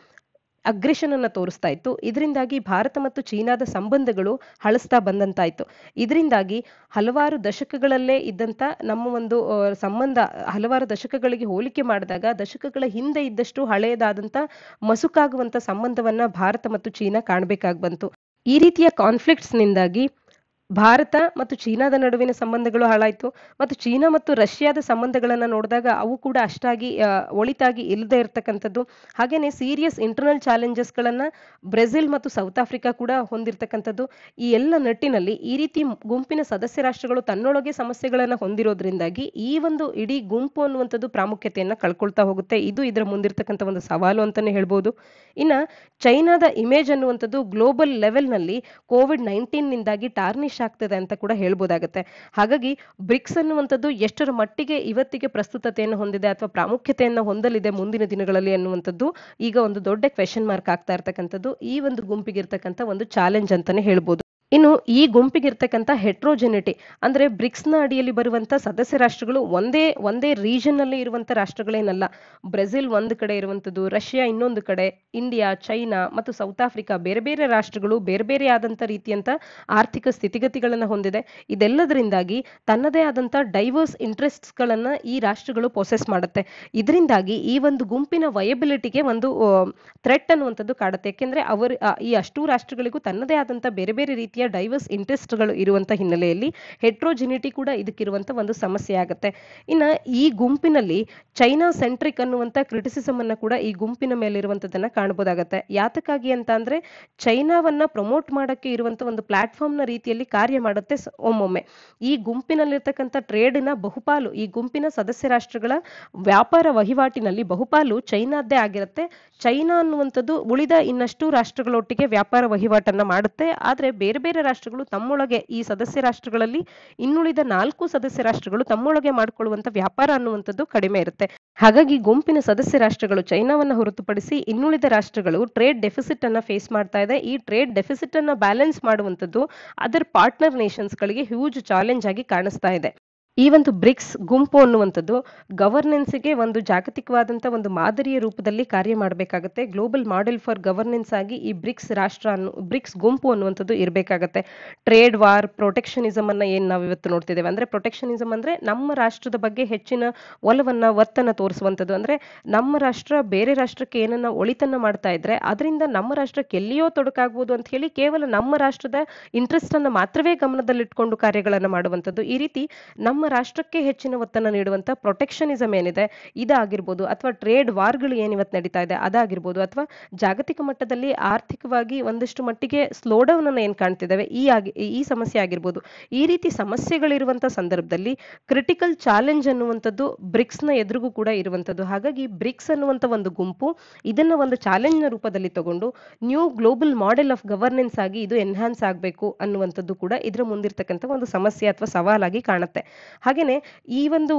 ಅಗ್ರೆಷನ್ ಅನ್ನು ತೋರಿಸ್ತಾ ಇತ್ತು. ಇದರಿಂದಾಗಿ ಭಾರತ ಮತ್ತು ಚೀನಾದ ಸಂಬಂಧಗಳು ಹಳಸ್ತಾ ಬಂದಂತಾಯ್ತು. ಇದರಿಂದಾಗಿ ಹಲವಾರು ದಶಕಗಳಲ್ಲೇ ಇದ್ದಂತ ನಮ್ಮ ಒಂದು ಸಂಬಂಧ, ಹಲವಾರು ದಶಕಗಳಿಗೆ ಹೋಲಿಕೆ ಮಾಡಿದಾಗ ದಶಕಗಳ ಹಿಂದೆ ಇದ್ದಷ್ಟು ಹಳೆಯದಾದಂತ ಮಸುಕಾಗುವಂತ ಸಂಬಂಧವನ್ನ ಭಾರತ ಮತ್ತು ಚೀನಾ ಕಾಣಬೇಕಾಗಿ ಬಂತು. ಈ ರೀತಿಯ ಕಾನ್ಫ್ಲಿಕ್ಟ್ಸ್ ನಿಂದಾಗಿ ಭಾರತ ಮತ್ತು ಚೀನಾದ ನಡುವಿನ ಸಂಬಂಧಗಳು ಹಾಳಾಯ್ತು ಮತ್ತು ಚೀನಾ ಮತ್ತು ರಷ್ಯಾದ ಸಂಬಂಧಗಳನ್ನ ನೋಡಿದಾಗ ಅವು ಕೂಡ ಅಷ್ಟಾಗಿ ಒಳಿತಾಗಿ ಇಲ್ಲದೆ ಇರತಕ್ಕಂಥದ್ದು. ಹಾಗೆಯೇ ಸೀರಿಯಸ್ ಇಂಟರ್ನಲ್ ಚಾಲೆಂಜಸ್ ಗಳನ್ನ ಬ್ರೆಜಿಲ್ ಮತ್ತು ಸೌತ್ ಆಫ್ರಿಕಾ ಕೂಡ ಹೊಂದಿರತಕ್ಕಂಥದ್ದು. ಈ ಎಲ್ಲ ನಟ್ಟಿನಲ್ಲಿ ಈ ರೀತಿ ಗುಂಪಿನ ಸದಸ್ಯ ರಾಷ್ಟ್ರಗಳು ತನ್ನೊಳಗೆ ಸಮಸ್ಯೆಗಳನ್ನು ಹೊಂದಿರೋದ್ರಿಂದಾಗಿ ಈ ಒಂದು ಇಡೀ ಗುಂಪು ಅನ್ನುವಂಥದ್ದು ಪ್ರಾಮುಖ್ಯತೆಯನ್ನು ಕಳ್ಕೊಳ್ತಾ ಹೋಗುತ್ತೆ. ಇದು ಇದರ ಮುಂದಿರ್ತಕ್ಕಂಥ ಒಂದು ಸವಾಲು ಅಂತಾನೆ ಹೇಳ್ಬೋದು. ಇನ್ನ ಚೈನಾದ ಇಮೇಜ್ ಅನ್ನುವಂಥದ್ದು ಗ್ಲೋಬಲ್ ಲೆವೆಲ್ನಲ್ಲಿ ಕೋವಿಡ್ ನೈನ್ಟೀನ್ ನಿಂದಾಗಿ ಟಾರ್ನಿಶ್ ಆಗ್ತದೆ ಅಂತ ಕೂಡ ಹೇಳ್ಬೋದಾಗುತ್ತೆ. ಹಾಗಾಗಿ ಬ್ರಿಕ್ಸ್ ಅನ್ನುವಂಥದ್ದು ಎಷ್ಟರ ಮಟ್ಟಿಗೆ ಇವತ್ತಿಗೆ ಪ್ರಸ್ತುತತೆಯನ್ನು ಹೊಂದಿದೆ ಅಥವಾ ಪ್ರಾಮುಖ್ಯತೆಯನ್ನು ಹೊಂದಲಿದೆ ಮುಂದಿನ ದಿನಗಳಲ್ಲಿ ಅನ್ನುವಂಥದ್ದು ಈಗ ಒಂದು ದೊಡ್ಡ ಕ್ವೆಶನ್ ಮಾರ್ಕ್ ಆಗ್ತಾ ಇರ್ತಕ್ಕಂಥದ್ದು. ಈ ಒಂದು ಗುಂಪಿಗೆ ಒಂದು ಚಾಲೆಂಜ್ ಅಂತಾನೆ ಹೇಳ್ಬೋದು. ಇನ್ನು ಈ ಗುಂಪಿಗಿರ್ತಕ್ಕಂಥ ಹೆಟ್ರೋಜೆನಿಟಿ ಅಂದ್ರೆ ಬ್ರಿಕ್ಸ್ನ ಅಡಿಯಲ್ಲಿ ಬರುವಂತ ಸದಸ್ಯ ರಾಷ್ಟ್ರಗಳು ಒಂದೇ ಒಂದೇ ರೀಜನ್ನಲ್ಲಿ ಇರುವಂತ ರಾಷ್ಟ್ರಗಳೇನಲ್ಲ. ಬ್ರೆಜಿಲ್ ಒಂದು ಕಡೆ ಇರುವಂತದ್ದು ರಷ್ಯಾ ಇನ್ನೊಂದು ಕಡೆ, ಇಂಡಿಯಾ, ಚೈನಾ ಮತ್ತು ಸೌತ್ ಆಫ್ರಿಕಾ ಬೇರೆ ಬೇರೆ ರಾಷ್ಟ್ರಗಳು ಬೇರೆ ಬೇರೆ ಆದಂತ ರೀತಿಯಂತ ಆರ್ಥಿಕ ಸ್ಥಿತಿಗತಿಗಳನ್ನ ಹೊಂದಿದೆ. ಇದೆಲ್ಲದರಿಂದಾಗಿ ತನ್ನದೇ ಆದಂತ ಡೈವರ್ಸ್ ಇಂಟ್ರೆಸ್ಟ್ಸ್ ಗಳನ್ನ ಈ ರಾಷ್ಟ್ರಗಳು ಪ್ರೊಸೆಸ್ ಮಾಡುತ್ತೆ. ಇದರಿಂದಾಗಿ ಈ ಒಂದು ಗುಂಪಿನ ವಯಬಿಲಿಟಿಗೆ ಒಂದು ಥ್ರೆಟ್ ಅನ್ನುವಂಥದ್ದು ಕಾಡುತ್ತೆ. ಯಾಕೆಂದ್ರೆ ಅವರು ಈ ಅಷ್ಟೂ ರಾಷ್ಟ್ರಗಳಿಗೂ ತನ್ನದೇ ಆದಂತ ಬೇರೆ ಬೇರೆ ರೀತಿಯ ಡೈವರ್ಸ್ ಇಂಟ್ರೆಸ್ಟ್ಗಳು ಇರುವಂತ ಹಿನ್ನೆಲೆಯಲ್ಲಿ ಹೆಟ್ರೋಜಿನಿಟಿ ಕೂಡ ಇದಕ್ಕಿರುವಂಥ ಒಂದು ಸಮಸ್ಯೆ ಆಗುತ್ತೆ. ಇನ್ನ ಈ ಗುಂಪಿನಲ್ಲಿ ಚೈನಾ ಸೆಂಟ್ರಿಕ್ ಅನ್ನುವಂತ ಕ್ರಿಟಿಸಿಸಮ್ ಅನ್ನ ಕೂಡ ಈ ಗುಂಪಿನ ಮೇಲೆ ಇರುವಂತದನ್ನ ಕಾಣಬಹುದಾಗತ್ತೆ ಯಾತಕ್ಕಾಗಿ ಅಂತ ಅಂದ್ರೆ ಚೈನಾವನ್ನ ಪ್ರಮೋಟ್ ಮಾಡಕ್ಕೆ ಇರುವಂತ ಒಂದು ಪ್ಲಾಟ್ಫಾರ್ಮ್ನ ರೀತಿಯಲ್ಲಿ ಕಾರ್ಯ ಮಾಡುತ್ತೆ ಒಮ್ಮೊಮ್ಮೆ. ಈ ಗುಂಪಿನಲ್ಲಿರ್ತಕ್ಕಂಥ ಟ್ರೇಡಿನ ಬಹುಪಾಲು, ಈ ಗುಂಪಿನ ಸದಸ್ಯ ರಾಷ್ಟ್ರಗಳ ವ್ಯಾಪಾರ ವಹಿವಾಟಿನಲ್ಲಿ ಬಹುಪಾಲು ಚೈನಾದ್ದೇ ಆಗಿರುತ್ತೆ. ಚೈನಾ ಅನ್ನುವಂಥದ್ದು ಉಳಿದ ಇನ್ನಷ್ಟು ರಾಷ್ಟ್ರಗಳೊಟ್ಟಿಗೆ ವ್ಯಾಪಾರ ವಹಿವಾಟನ್ನ ಮಾಡುತ್ತೆ. ಆದ್ರೆ ಬೇರೆ ಬೇರೆ ರಾಷ್ಟ್ರಗಳು ತಮ್ಮೊಳಗೆ ಈ ಸದಸ್ಯ ರಾಷ್ಟ್ರಗಳಲ್ಲಿ ಇನ್ನುಳಿದ ನಾಲ್ಕು ಸದಸ್ಯ ರಾಷ್ಟ್ರಗಳು ತಮ್ಮೊಳಗೆ ಮಾಡಿಕೊಳ್ಳುವಂತ ವ್ಯಾಪಾರ ಅನ್ನುವಂಥದ್ದು ಕಡಿಮೆ ಇರುತ್ತೆ. ಹಾಗಾಗಿ ಗುಂಪಿನ ಸದಸ್ಯ ರಾಷ್ಟ್ರಗಳು ಚೈನಾವನ್ನು ಹೊರತುಪಡಿಸಿ ಇನ್ನುಳಿದ ರಾಷ್ಟ್ರಗಳು ಟ್ರೇಡ್ ಡೆಫಿಸಿಟ್ ಅನ್ನ ಫೇಸ್ ಮಾಡ್ತಾ ಇದೆ. ಈ ಟ್ರೇಡ್ ಡೆಫಿಸಿಟ್ ಅನ್ನ ಬ್ಯಾಲೆನ್ಸ್ ಮಾಡುವಂಥದ್ದು ಅದರ್ ಪಾರ್ಟ್ನರ್ ನೇಷನ್ಸ್ ಗಳಿಗೆ ಹ್ಯೂಜ್ ಚಾಲೆಂಜ್ ಆಗಿ ಕಾಣಿಸ್ತಾ ಇದೆ. ಈ ಒಂದು ಬ್ರಿಕ್ಸ್ ಗುಂಪು ಅನ್ನುವಂಥದ್ದು ಗವರ್ನೆನ್ಸ್ಗೆ ಒಂದು ಜಾಗತಿಕವಾದಂಥ ಒಂದು ಮಾದರಿಯ ರೂಪದಲ್ಲಿ ಕಾರ್ಯ ಮಾಡಬೇಕಾಗುತ್ತೆ. ಗ್ಲೋಬಲ್ ಮಾಡೆಲ್ ಫಾರ್ ಗವರ್ನೆನ್ಸ್ ಆಗಿ ಈ ಬ್ರಿಕ್ಸ್ ರಾಷ್ಟ್ರ ಅನ್ನು, ಬ್ರಿಕ್ಸ್ ಗುಂಪು ಅನ್ನುವಂಥದ್ದು ಇರಬೇಕಾಗತ್ತೆ. ಟ್ರೇಡ್ ವಾರ್ ಪ್ರೊಟೆಕ್ಷನಿಸಮ್ ಅನ್ನ ಏನು ನಾವು ಇವತ್ತು ನೋಡ್ತಿದ್ದೇವೆ? ಅಂದ್ರೆ ಪ್ರೊಟೆಕ್ಷನಿಸಮ್ ಅಂದ್ರೆ ನಮ್ಮ ರಾಷ್ಟ್ರದ ಬಗ್ಗೆ ಹೆಚ್ಚಿನ ಒಲವನ್ನ, ಒತ್ತನ್ನು ತೋರಿಸುವಂಥದ್ದು. ಅಂದ್ರೆ ನಮ್ಮ ರಾಷ್ಟ್ರ ಬೇರೆ ರಾಷ್ಟ್ರಕ್ಕೆ ಏನನ್ನ ಒಳಿತನ್ನ ಮಾಡ್ತಾ ಇದ್ರೆ ಅದರಿಂದ ನಮ್ಮ ರಾಷ್ಟ್ರಕ್ಕೆ ಎಲ್ಲಿಯೋ ತೊಡಕಾಗಬಹುದು ಅಂತ ಹೇಳಿ ಕೇವಲ ನಮ್ಮ ರಾಷ್ಟ್ರದ ಇಂಟ್ರೆಸ್ಟ್ ಅನ್ನ ಮಾತ್ರವೇ ಗಮನದಲ್ಲಿಟ್ಕೊಂಡು ಕಾರ್ಯಗಳನ್ನು ಮಾಡುವಂಥದ್ದು. ಈ ರೀತಿ ನಮ್ಮ ರಾಷ್ಟ್ರಕ್ಕೆ ಹೆಚ್ಚಿನ ಒತ್ತನ್ನು ನೀಡುವಂತ ಪ್ರೊಟೆಕ್ಷನಿಸಮ್ ಏನಿದೆ, ಇದಾಗಿರ್ಬೋದು, ಅಥವಾ ಟ್ರೇಡ್ ವಾರ್ಗಳು ಏನಿವತ್ತು ನಡೀತಾ ಇದೆ, ಅದಾಗಿರ್ಬೋದು, ಅಥವಾ ಜಾಗತಿಕ ಮಟ್ಟದಲ್ಲಿ ಆರ್ಥಿಕವಾಗಿ ಒಂದಷ್ಟು ಮಟ್ಟಿಗೆ ಸ್ಲೋ ಡೌನ್ ಅನ್ನು ಏನ್ ಕಾಣ್ತಿದ್ದಾವೆ ಈ ಆಗಿ, ಈ ಸಮಸ್ಯೆ ಆಗಿರ್ಬೋದು. ಈ ರೀತಿ ಸಮಸ್ಯೆಗಳಿರುವಂತ ಸಂದರ್ಭದಲ್ಲಿ ಕ್ರಿಟಿಕಲ್ ಚಾಲೆಂಜ್ ಅನ್ನುವಂಥದ್ದು ಬ್ರಿಕ್ಸ್ನ ಎದುರಿಗೂ ಕೂಡ ಇರುವಂತದ್ದು ಹಾಗಾಗಿ ಬ್ರಿಕ್ಸ್ ಅನ್ನುವಂತ ಒಂದು ಗುಂಪು ಇದನ್ನ ಒಂದು ಚಾಲೆಂಜ್ನ ರೂಪದಲ್ಲಿ ತಗೊಂಡು new global model of governance ಆಗಿ ಇದು ಎನ್ಹಾನ್ಸ್ ಆಗಬೇಕು ಅನ್ನುವಂಥದ್ದು ಕೂಡ ಇದರ ಮುಂದಿರ್ತಕ್ಕಂಥ ಒಂದು ಸಮಸ್ಯೆ ಅಥವಾ ಸವಾಲಾಗಿ ಕಾಣುತ್ತೆ. ಹಾಗೇನೆ ಈ ಒಂದು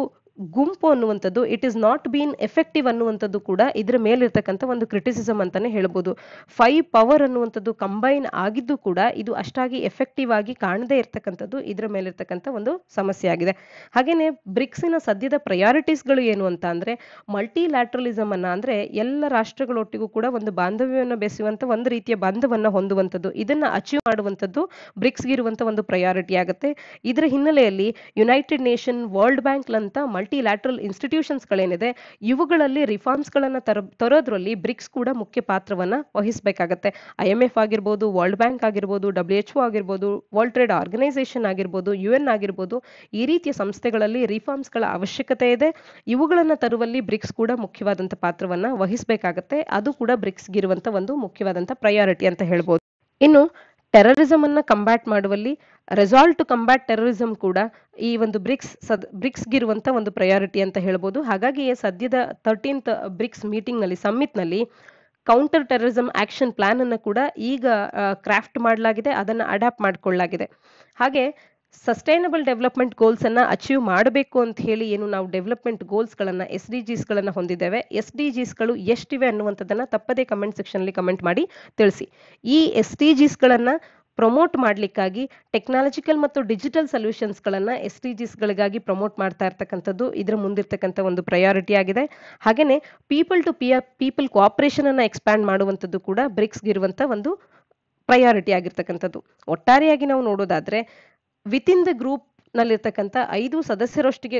ಗುಂಪು ಅನ್ನುವಂಥದ್ದು it is not been effective ಅನ್ನುವಂಥದ್ದು ಕೂಡ ಇದರ ಮೇಲಿರ್ತಕ್ಕಂಥ ಒಂದು ಕ್ರಿಟಿಸಿಸಮ್ ಅಂತಾನೆ ಹೇಳ್ಬೋದು. ಫೈವ್ ಪವರ್ ಅನ್ನುವಂಥದ್ದು ಕಂಬೈನ್ ಆಗಿದ್ದು ಕೂಡ ಇದು ಅಷ್ಟಾಗಿ ಎಫೆಕ್ಟಿವ್ ಆಗಿ ಕಾಣದೇ ಇರತಕ್ಕಂಥದ್ದು ಇದರ ಮೇಲಿರ್ತಕ್ಕಂಥ ಒಂದು ಸಮಸ್ಯೆ ಆಗಿದೆ. ಹಾಗೇನೆ ಬ್ರಿಕ್ಸಿನ ಸದ್ಯದ ಪ್ರಯಾರಿಟೀಸ್ಗಳು ಏನು ಅಂತ ಅಂದ್ರೆ ಮಲ್ಟಿ ಲ್ಯಾಟ್ರಲಿಸಮ್ ಅನ್ನ ಅಂದ್ರೆ ಎಲ್ಲ ರಾಷ್ಟ್ರಗಳೊಟ್ಟಿಗೂ ಕೂಡ ಒಂದು ಬಾಂಧವ್ಯವನ್ನು ಬೆಸೆಯುವಂತ ಒಂದು ರೀತಿಯ ಬಾಂಧವನ್ನ ಹೊಂದುವಂಥದ್ದು, ಇದನ್ನ ಅಚೀವ್ ಮಾಡುವಂಥದ್ದು ಬ್ರಿಕ್ಸ್ಗೆ ಇರುವಂತ ಒಂದು ಪ್ರಯಾರಿಟಿ ಆಗುತ್ತೆ. ಇದರ ಹಿನ್ನೆಲೆಯಲ್ಲಿ ಯುನೈಟೆಡ್ ನೇಷನ್ ವರ್ಲ್ಡ್ ಬ್ಯಾಂಕ್ ಅಂತ ಮಲ್ಟಿ ಲ್ಯಾಟ್ರಲ್ ಇನ್ಸ್ಟಿಟ್ಯೂಷನ್ಸ್ ಗಳೇನಿದೆ, ಇವುಗಳಲ್ಲಿ ರಿಫಾರ್ಮ್ಸ್ ಗಳನ್ನ ತರ, ತರೋದ್ರಲ್ಲಿ ಬ್ರಿಕ್ಸ್ ಕೂಡ ಮುಖ್ಯ ಪಾತ್ರವನ್ನ ವಹಿಸಬೇಕಾಗತ್ತೆ. ಐ ಎಂ ಎಫ್ ಆಗಿರ್ಬೋದು ವರ್ಲ್ಡ್ ಬ್ಯಾಂಕ್ ಆಗಿರ್ಬೋದು ಡಬ್ಲ್ಯೂ ಎಚ್ ಆಗಿರ್ಬೋದು ವರ್ಲ್ಡ್ ಟ್ರೇಡ್ ಆರ್ಗನೈಸೇಷನ್ ಆಗಿರ್ಬೋದು ಯು ಎನ್ ಆಗಿರ್ಬೋದು, ಈ ರೀತಿಯ ಸಂಸ್ಥೆಗಳಲ್ಲಿ ರಿಫಾರ್ಮ್ಸ್ಗಳ ಅವಶ್ಯಕತೆ ಇದೆ. ಇವುಗಳನ್ನ ತರುವಲ್ಲಿ ಬ್ರಿಕ್ಸ್ ಕೂಡ ಮುಖ್ಯವಾದಂತ ಪಾತ್ರವನ್ನ ವಹಿಸಬೇಕಾಗತ್ತೆ. ಅದು ಕೂಡ ಬ್ರಿಕ್ಸ್ಗಿರುವಂಥ ಒಂದು ಮುಖ್ಯವಾದಂತ ಪ್ರಯಾರಿಟಿ ಅಂತ ಹೇಳ್ಬೋದು. ಇನ್ನು ಟೆರರಿಸಮ್ ಅನ್ನ ಕಂಬ್ಯಾಟ್ ಮಾಡುವಲ್ಲಿ ರೆಸಾಲ್ಟ್ ಟು ಕಂಬ್ಯಾಟ್ ಟೆರರಿಸಂ ಕೂಡ ಈ ಒಂದು ಬ್ರಿಕ್ಸ್ ಸದ್ ಬ್ರಿಕ್ಸ್ಗಿರುವಂಥ ಒಂದು ಪ್ರಯಾರಿಟಿ ಅಂತ ಹೇಳ್ಬೋದು. ಹಾಗಾಗಿಯೇ ಸದ್ಯದ ತರ್ಟೀನ್ತ್ ಬ್ರಿಕ್ಸ್ ಮೀಟಿಂಗ್ನಲ್ಲಿ ನಲ್ಲಿ summit counter terrorism action plan ಅನ್ನು ಕೂಡ ಈಗ ಕ್ರಾಫ್ಟ್ ಮಾಡಲಾಗಿದೆ, ಅದನ್ನು ಅಡಾಪ್ಟ್ ಮಾಡಿಕೊಳ್ಳಲಾಗಿದೆ ಹಾಗೆ ಸಸ್ಟೈನಬಲ್ ಡೆವಲಪ್ಮೆಂಟ್ ಗೋಲ್ಸ್ ಅನ್ನ ಅಚೀವ್ ಮಾಡಬೇಕು ಅಂತ ಹೇಳಿ ಏನು ನಾವು ಡೆವಲಪ್ಮೆಂಟ್ ಗೋಲ್ಸ್ ಗಳನ್ನ ಎಸ್ ಡಿ ಜಿಸ್ ಗಳನ್ನ ಹೊಂದಿದ್ದೇವೆ. ಎಸ್ ಡಿ ಜಿಸ್ಗಳು ಎಷ್ಟಿವೆ ಅನ್ನುವಂಥದ್ದನ್ನ ತಪ್ಪದೇ ಕಮೆಂಟ್ ಸೆಕ್ಷನ್ ಅಲ್ಲಿ ಕಮೆಂಟ್ ಮಾಡಿ ತಿಳಿಸಿ. ಈ ಎಸ್ ಡಿ ಜಿಸ್ ಗಳನ್ನ ಪ್ರಮೋಟ್ ಮಾಡಲಿಕ್ಕಾಗಿ ಟೆಕ್ನಾಲಜಿಕಲ್ ಮತ್ತು ಡಿಜಿಟಲ್ ಸೊಲ್ಯೂಷನ್ಸ್ಗಳನ್ನು ಎಸ್ ಟಿ ಜಿಸ್ಗಳಿಗಾಗಿ ಪ್ರಮೋಟ್ ಮಾಡ್ತಾ ಇರ್ತಕ್ಕಂಥದ್ದು ಇದರ ಮುಂದಿರ್ತಕ್ಕಂಥ ಒಂದು ಪ್ರಯಾರಿಟಿ ಆಗಿದೆ. ಹಾಗೆಯೇ ಪೀಪಲ್ ಟು ಪಿಯರ್ ಪೀಪಲ್ ಕೋಆಪರೇಷನನ್ನು ಎಕ್ಸ್ಪ್ಯಾಂಡ್ ಮಾಡುವಂಥದ್ದು ಕೂಡ ಬ್ರಿಕ್ಸ್ಗೆ ಇರುವಂಥ ಒಂದು ಪ್ರಯಾರಿಟಿ ಆಗಿರ್ತಕ್ಕಂಥದ್ದು. ಒಟ್ಟಾರೆಯಾಗಿ ನಾವು ನೋಡೋದಾದರೆ ವಿತ್ ಇನ್ ದ ಗ್ರೂಪ್ ನಲ್ಲಿರ್ತಕ್ಕಂಥ ಐದು ಸದಸ್ಯರೊಟ್ಟಿಗೆ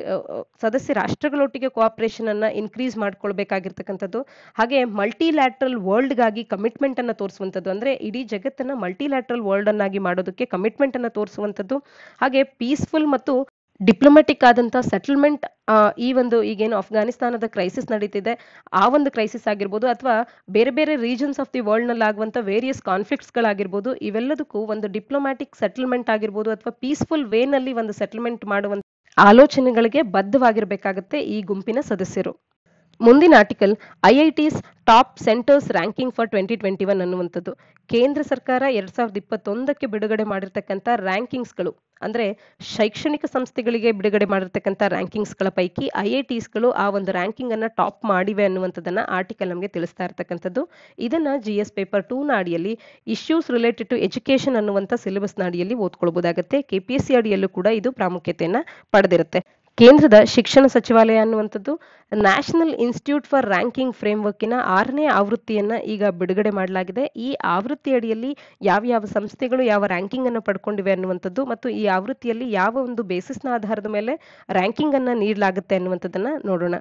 ಸದಸ್ಯ ರಾಷ್ಟ್ರಗಳೊಟ್ಟಿಗೆ ಕೋಆಪರೇಷನ್ ಅನ್ನ ಇನ್ಕ್ರೀಸ್ ಮಾಡ್ಕೊಳ್ಬೇಕಾಗಿರ್ತಕ್ಕಂಥದ್ದು. ಹಾಗೆ ಮಲ್ಟಿಲ್ಯಾಟ್ರಲ್ ವರ್ಲ್ಡ್ಗಾಗಿ ಕಮಿಟ್ಮೆಂಟ್ ಅನ್ನ ತೋರಿಸುವಂಥದ್ದು. ಅಂದ್ರೆ ಇಡೀ ಜಗತ್ತನ್ನ ಮಲ್ಟಿ ಲ್ಯಾಟ್ರಲ್ ವರ್ಲ್ಡ್ ಅನ್ನಾಗಿ ಮಾಡೋದಕ್ಕೆ ಕಮಿಟ್ಮೆಂಟ್ ಅನ್ನ ತೋರಿಸುವಂಥದ್ದು. ಹಾಗೆ ಪೀಸ್ಫುಲ್ ಮತ್ತು ಡಿಪ್ಲೊಮ್ಯಾಟಿಕ್ ಆದಂಥ ಸೆಟಲ್ಮೆಂಟ್ ಈ ಒಂದು ಈಗೇನು ಅಫ್ಘಾನಿಸ್ತಾನದ ಕ್ರೈಸಿಸ್ ನಡೀತಿದೆ, ಆ ಒಂದು ಕ್ರೈಸಿಸ್ ಆಗಿರ್ಬೋದು ಅಥವಾ ಬೇರೆ ಬೇರೆ ರೀಜನ್ಸ್ ಆಫ್ ದಿ ವರ್ಲ್ಡ್ನಲ್ಲಿ ಆಗುವಂತ ವೇರಿಯಸ್ ಕಾನ್ಫ್ಲಿಕ್ಟ್ಸ್ ಗಳಾಗಿರ್ಬೋದು, ಇವೆಲ್ಲದಕ್ಕೂ ಒಂದು ಡಿಪ್ಲೊಮ್ಯಾಟಿಕ್ ಸೆಟಲ್ಮೆಂಟ್ ಆಗಿರ್ಬೋದು ಅಥವಾ ಪೀಸ್ಫುಲ್ ವೇನಲ್ಲಿ ಒಂದು ಸೆಟಲ್ಮೆಂಟ್ ಮಾಡುವಂತ ಆಲೋಚನೆಗಳಿಗೆ ಬದ್ಧವಾಗಿರಬೇಕಾಗುತ್ತೆ ಈ ಗುಂಪಿನ ಸದಸ್ಯರು. ಮುಂದಿನ article IITs top centres ranking for twenty twenty one ಅನ್ನುವಂಥದ್ದು. ಕೇಂದ್ರ ಸರ್ಕಾರ ಎರಡ್ ಸಾವಿರದ ಇಪ್ಪತ್ತೊಂದಕ್ಕೆ ಬಿಡುಗಡೆ ಮಾಡಿರ್ತಕ್ಕಂಥ ರ್ಯಾಂಕಿಂಗ್ಸ್ಗಳು ಅಂದ್ರೆ ಶೈಕ್ಷಣಿಕ ಸಂಸ್ಥೆಗಳಿಗೆ ಬಿಡುಗಡೆ ಮಾಡಿರ್ತಕ್ಕಂಥ ರ್ಯಾಂಕಿಂಗ್ಸ್ಗಳ ಪೈಕಿ ಐ ಐ ಟಿಸ್ಗಳು ಆ ಒಂದು ರ್ಯಾಂಕಿಂಗನ್ನು ಟಾಪ್ ಮಾಡಿವೆ ಅನ್ನುವಂಥದ್ದನ್ನು ಆರ್ಟಿಕಲ್ ನಮಗೆ ತಿಳಿಸ್ತಾ ಇರ್ತಕ್ಕಂಥದ್ದು. ಇದನ್ನ ಜಿ ಎಸ್ ಪೇಪರ್ ಟೂ ನ ಅಡಿಯಲ್ಲಿ ಇಶ್ಯೂಸ್ ರಿಲೇಟೆಡ್ ಟು ಎಜುಕೇಷನ್ ಅನ್ನುವಂಥ ಸಿಲೆಬಸ್ ಕೆ ಪಿ ಓದ್ಕೊಳ್ಬಹುದಾಗುತ್ತೆ ಸಿ ಅಡಿಯಲ್ಲೂ ಕೂಡ ಇದು ಪ್ರಾಮುಖ್ಯತೆಯನ್ನ ಪಡೆದಿರುತ್ತೆ. ಕೇಂದ್ರದ ಶಿಕ್ಷಣ ಸಚಿವಾಲಯ ಅನ್ನುವಂಥದ್ದು ನ್ಯಾಷನಲ್ ಇನ್ಸ್ಟಿಟ್ಯೂಟ್ ಫಾರ್ ರ್ಯಾಂಕಿಂಗ್ ಫ್ರೇಮ್ವರ್ಕಿನ ಆರನೇ ಆವೃತ್ತಿಯನ್ನು ಈಗ ಬಿಡುಗಡೆ ಮಾಡಲಾಗಿದೆ. ಈ ಆವೃತ್ತಿ ಅಡಿಯಲ್ಲಿ ಯಾವ ಯಾವ ಸಂಸ್ಥೆಗಳು ಯಾವ ರ್ಯಾಂಕಿಂಗ್ ಅನ್ನು ಪಡ್ಕೊಂಡಿವೆ ಅನ್ನುವಂಥದ್ದು ಮತ್ತು ಈ ಆವೃತ್ತಿಯಲ್ಲಿ ಯಾವ ಒಂದು ಬೇಸಿಸ್ನ ಆಧಾರದ ಮೇಲೆ ರ್ಯಾಂಕಿಂಗ್ ಅನ್ನು ನೀಡಲಾಗುತ್ತೆ ಅನ್ನುವಂಥದ್ದನ್ನ ನೋಡೋಣ.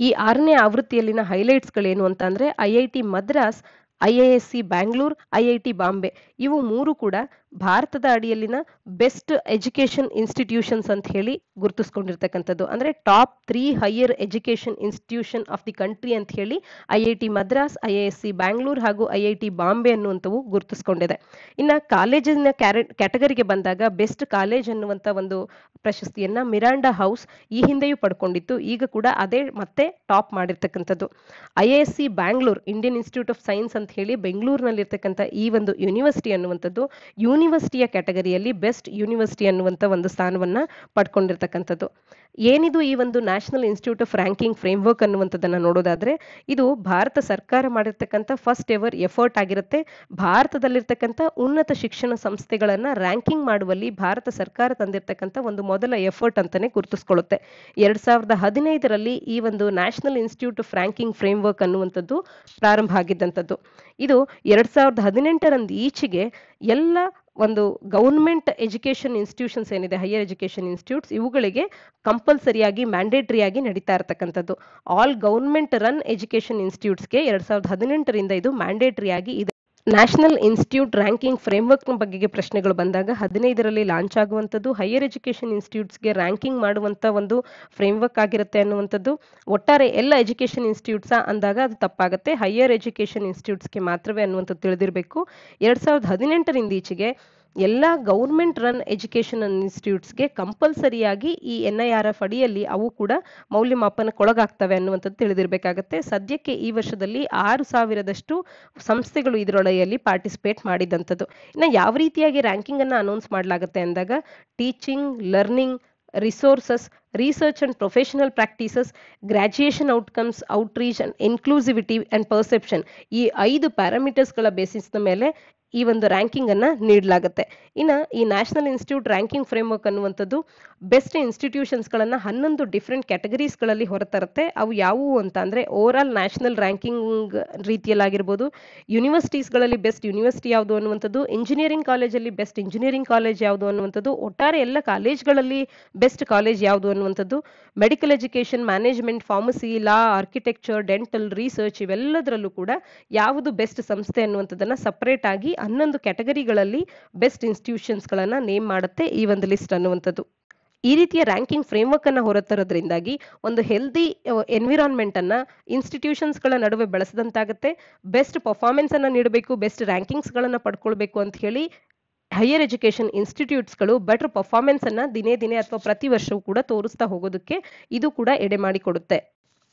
ಈ ಆರನೇ ಆವೃತ್ತಿಯಲ್ಲಿನ ಹೈಲೈಟ್ಸ್ಗಳೇನು ಅಂತ ಅಂದರೆ I I T Madras I I S C, Bangalore, I I Bombay. ಇವು ಮೂರು ಕೂಡ ಭಾರತದ ಅಡಿಯಲ್ಲಿನ ಬೆಸ್ಟ್ ಎಜುಕೇಷನ್ ಇನ್ಸ್ಟಿಟ್ಯೂಷನ್ಸ್ ಅಂತ ಹೇಳಿ ಗುರುತಿಸ್ಕೊಂಡಿರ್ತಕ್ಕಂಥದ್ದು. ಅಂದ್ರೆ top three higher education institution of the country ಅಂತ ಹೇಳಿ I I T Madras, I I S C, Bangalore ಹಾಗೂ ಐಐಟಿ ಬಾಂಬೆ ಅನ್ನುವಂಥವು ಗುರುತಿಸ್ಕೊಂಡಿದೆ. ಇನ್ನ ಕಾಲೇಜಿನ ಕ್ಯಾಟಗರಿಗೆ ಬಂದಾಗ ಬೆಸ್ಟ್ ಕಾಲೇಜ್ ಅನ್ನುವಂಥ ಒಂದು ಪ್ರಶಸ್ತಿಯನ್ನ ಮಿರಾಂಡಾ ಹೌಸ್ ಈ ಹಿಂದೆಯೂ ಪಡ್ಕೊಂಡಿತ್ತು. ಈಗ ಕೂಡ ಅದೇ ಮತ್ತೆ ಟಾಪ್ ಮಾಡಿರ್ತಕ್ಕಂಥದ್ದು. I S C, Bangalore, Indian institute of science ಅಂತ ಹೇಳಿ ಬೆಂಗಳೂರಿನಲ್ಲಿರ್ತಕ್ಕಂಥ ಈ ಒಂದು ಯೂನಿವರ್ಸಿಟಿ ಅನ್ನುವಂಥದ್ದು ಯೂನಿವರ್ಸಿಟಿಯ ಕ್ಯಾಟಗರಿಯಲ್ಲಿ ಬೆಸ್ಟ್ ಯೂನಿವರ್ಸಿಟಿ ಅನ್ನುವಂಥ ಒಂದು ಸ್ಥಾನವನ್ನು ಪಡ್ಕೊಂಡಿರ್ತಕ್ಕಂಥದ್ದು. ಏನಿದು ಈ ಒಂದು national institute of ranking framework ಅನ್ನುವಂಥದ್ದನ್ನು ನೋಡೋದಾದ್ರೆ, ಇದು ಭಾರತ ಸರ್ಕಾರ ಮಾಡಿರ್ತಕ್ಕಂಥ ಫಸ್ಟ್ ಎವರ್ ಎಫರ್ಟ್ ಆಗಿರುತ್ತೆ. ಭಾರತದಲ್ಲಿರ್ತಕ್ಕಂಥ ಉನ್ನತ ಶಿಕ್ಷಣ ಸಂಸ್ಥೆಗಳನ್ನು ರ್ಯಾಂಕಿಂಗ್ ಮಾಡುವಲ್ಲಿ ಭಾರತ ಸರ್ಕಾರ ತಂದಿರತಕ್ಕಂಥ ಒಂದು ಮೊದಲ ಎಫರ್ಟ್ ಅಂತಲೇ ಗುರುತಿಸ್ಕೊಳ್ಳುತ್ತೆ. ಎರಡ್ ಸಾವಿರದ ಹದಿನೈದರಲ್ಲಿ ಈ ಒಂದು national institute of ranking framework ಅನ್ನುವಂಥದ್ದು ಪ್ರಾರಂಭ ಆಗಿದ್ದಂಥದ್ದು. ಇದು ಎರಡ್ ಸಾವಿರದ ಹದಿನೆಂಟರಂದು ಈಚೆಗೆ ಎಲ್ಲ ಒಂದು ಗೌರ್ಮೆಂಟ್ ಎಜುಕೇಷನ್ ಇನ್ಸ್ಟಿಟ್ಯೂಷನ್ಸ್ ಏನಿದೆ ಹೈಯರ್ ಎಜುಕೇಷನ್ ಇನ್ಸ್ಟಿಟ್ಯೂಟ್ಸ್ ಇವುಗಳಿಗೆ ಕಂಪಲ್ಸರಿಯಾಗಿ ಮ್ಯಾಂಡೇಟರಿಯಾಗಿ ನಡೀತಾ ಇರತಕ್ಕಂಥದ್ದು. ಆಲ್ ಗೌರ್ಮೆಂಟ್ ರನ್ ಎಜುಕೇಷನ್ ಇನ್ಸ್ಟಿಟ್ಯೂಟ್ಸ್ಗೆ ಎರಡ್ ಸಾವಿರದ ಹದಿನೆಂಟರಿಂದ ಇದು ಮ್ಯಾಂಡೇಟರಿ ಆಗಿ ಇದೆ. ನ್ಯಾಷನಲ್ ಇನ್ಸ್ಟಿಟ್ಯೂಟ್ ರ್ಯಾಂಕಿಂಗ್ ಫ್ರೇಮ್ವರ್ಕ್ ಬಗ್ಗೆ ಪ್ರಶ್ನೆಗಳು ಬಂದಾಗ ಹದಿನೈದರಲ್ಲಿ ಲಾಂಚ್ ಆಗುವಂಥದ್ದು, ಹೈಯರ್ ಎಜುಕೇಷನ್ ಇನ್ಸ್ಟಿಟ್ಯೂಟ್ಸ್ಗೆ ರ್ಯಾಂಕಿಂಗ್ ಮಾಡುವಂಥ ಒಂದು ಫ್ರೇಮ್ವರ್ಕ್ ಆಗಿರುತ್ತೆ ಅನ್ನುವಂಥದ್ದು. ಒಟ್ಟಾರೆ ಎಲ್ಲ ಎಜುಕೇಷನ್ ಇನ್ಸ್ಟಿಟ್ಯೂಟ್ಸಾ ಅಂದಾಗ ಅದು ತಪ್ಪಾಗುತ್ತೆ. ಹೈಯರ್ ಎಜುಕೇಷನ್ ಇನ್ಸ್ಟಿಟ್ಯೂಟ್ಸ್ಗೆ ಮಾತ್ರವೇ ಅನ್ನುವಂಥದ್ದು ತಿಳಿದಿರಬೇಕು. ಎರಡು ಸಾವಿರದ ಹದಿನೆಂಟರಿಂದ ಈಚೆಗೆ ಎಲ್ಲ ಗೌರ್ಮೆಂಟ್ ರನ್ ಎಜುಕೇಷನ್ ಇನ್ಸ್ಟಿಟ್ಯೂಟ್ಸ್ಗೆ ಕಂಪಲ್ಸರಿಯಾಗಿ ಈ ಎನ್ ಐ ಆರ್ ಎಫ್ ಅಡಿಯಲ್ಲಿ ಅವು ಕೂಡ ಮೌಲ್ಯಮಾಪನಕ್ಕೊಳಗಾಗ್ತವೆ ಅನ್ನುವಂಥದ್ದು ತಿಳಿದಿರಬೇಕಾಗತ್ತೆ. ಸದ್ಯಕ್ಕೆ ಈ ವರ್ಷದಲ್ಲಿ ಆರು ಸಾವಿರದಷ್ಟು ಸಂಸ್ಥೆಗಳು ಇದರೊಳಗೆಯಲ್ಲಿ ಪಾರ್ಟಿಸಿಪೇಟ್ ಮಾಡಿದಂಥದ್ದು. ಇನ್ನು ಯಾವ ರೀತಿಯಾಗಿ ರ್ಯಾಂಕಿಂಗ್ ಅನ್ನು ಅನೌನ್ಸ್ ಮಾಡಲಾಗುತ್ತೆ ಅಂದಾಗ teaching learning resources research and professional practices graduation outcomes outreach and inclusivity and perception ಈ ಐದು ಪ್ಯಾರಾಮೀಟರ್ಸ್ಗಳ ಬೇಸಿಸ್ನ ಮೇಲೆ ಈ ಒಂದು ರ್ಯಾಂಕಿಂಗ್ ಅನ್ನ ನೀಡಲಾಗುತ್ತೆ. ಇನ್ನು ಈ ನ್ಯಾಷನಲ್ ಇನ್ಸ್ಟಿಟ್ಯೂಟ್ ರ್ಯಾಂಕಿಂಗ್ ಫ್ರೇಮ್ವರ್ಕ್ ಅನ್ನುವಂಥದ್ದು ಬೆಸ್ಟ್ ಇನ್ಸ್ಟಿಟ್ಯೂಷನ್ಸ್ಗಳನ್ನ ಹನ್ನೊಂದು ಡಿಫ್ರೆಂಟ್ ಕ್ಯಾಟಗರೀಸ್ಗಳಲ್ಲಿ ಹೊರತರುತ್ತೆ. ಅವು ಯಾವುವು ಅಂತ ಅಂದ್ರೆ ಓವರ್ ಆಲ್ ನ್ಯಾಷನಲ್ ರ್ಯಾಂಕಿಂಗ್ ರೀತಿಯಲ್ಲಾಗಿರ್ಬೋದು ಯೂನಿವರ್ಸಿಟೀಸ್ಗಳಲ್ಲಿ ಬೆಸ್ಟ್ ಯೂನಿವರ್ಸಿಟಿ ಯಾವುದು ಅನ್ನುವಂಥದ್ದು ಇಂಜಿನಿಯರಿಂಗ್ ಕಾಲೇಜಲ್ಲಿ ಬೆಸ್ಟ್ ಇಂಜಿನಿಯರಿಂಗ್ ಕಾಲೇಜ್ ಯಾವುದು ಅನ್ನುವಂಥದ್ದು, ಒಟ್ಟಾರೆ ಎಲ್ಲ ಕಾಲೇಜ್ಗಳಲ್ಲಿ ಬೆಸ್ಟ್ ಕಾಲೇಜ್ ಯಾವುದು ಅನ್ನುವಂಥದ್ದು medical education management pharmacy law architecture dental research ಇವೆಲ್ಲದರಲ್ಲೂ ಕೂಡ ಯಾವುದು ಬೆಸ್ಟ್ ಸಂಸ್ಥೆ ಅನ್ನುವಂಥದ್ದನ್ನ ಸಪರೇಟ್ ಆಗಿ ಹನ್ನೊಂದು ಕ್ಯಾಟಗರಿಗಳಲ್ಲಿ ಬೆಸ್ಟ್ ಇನ್ಸ್ಟಿಟ್ಯೂಷನ್ಸ್ಗಳನ್ನು ನೇಮ್ ಮಾಡುತ್ತೆ ಈ ಒಂದು ಲಿಸ್ಟ್ ಅನ್ನುವಂಥದ್ದು. ಈ ರೀತಿಯ ರ್ಯಾಂಕಿಂಗ್ ಫ್ರೇಮ್ವರ್ಕ್ ಅನ್ನು ಹೊರತರೋದ್ರಿಂದಾಗಿ ಒಂದು ಹೆಲ್ದಿ ಎನ್ವಿರಾನ್ಮೆಂಟ್ ಅನ್ನ ಇನ್ಸ್ಟಿಟ್ಯೂಷನ್ಸ್ಗಳ ನಡುವೆ ಬೆಳೆಸದಂತಾಗುತ್ತೆ. ಬೆಸ್ಟ್ ಪರ್ಫಾರ್ಮೆನ್ಸ್ ಅನ್ನ ನೀಡಬೇಕು, ಬೆಸ್ಟ್ ರ್ಯಾಂಕಿಂಗ್ಸ್ ಗಳನ್ನ ಪಡ್ಕೊಳ್ಬೇಕು ಅಂತ ಹೇಳಿ ಹೈಯರ್ ಎಜುಕೇಷನ್ ಇನ್ಸ್ಟಿಟ್ಯೂಟ್ಸ್ಗಳು ಬೆಟರ್ ಪರ್ಫಾರ್ಮೆನ್ಸ್ ಅನ್ನ ದಿನೇ ದಿನೇ ಅಥವಾ ಪ್ರತಿ ವರ್ಷವೂ ಕೂಡ ತೋರಿಸ್ತಾ ಹೋಗೋದಕ್ಕೆ ಇದು ಕೂಡ ಎಡೆ ಮಾಡಿಕೊಡುತ್ತೆ.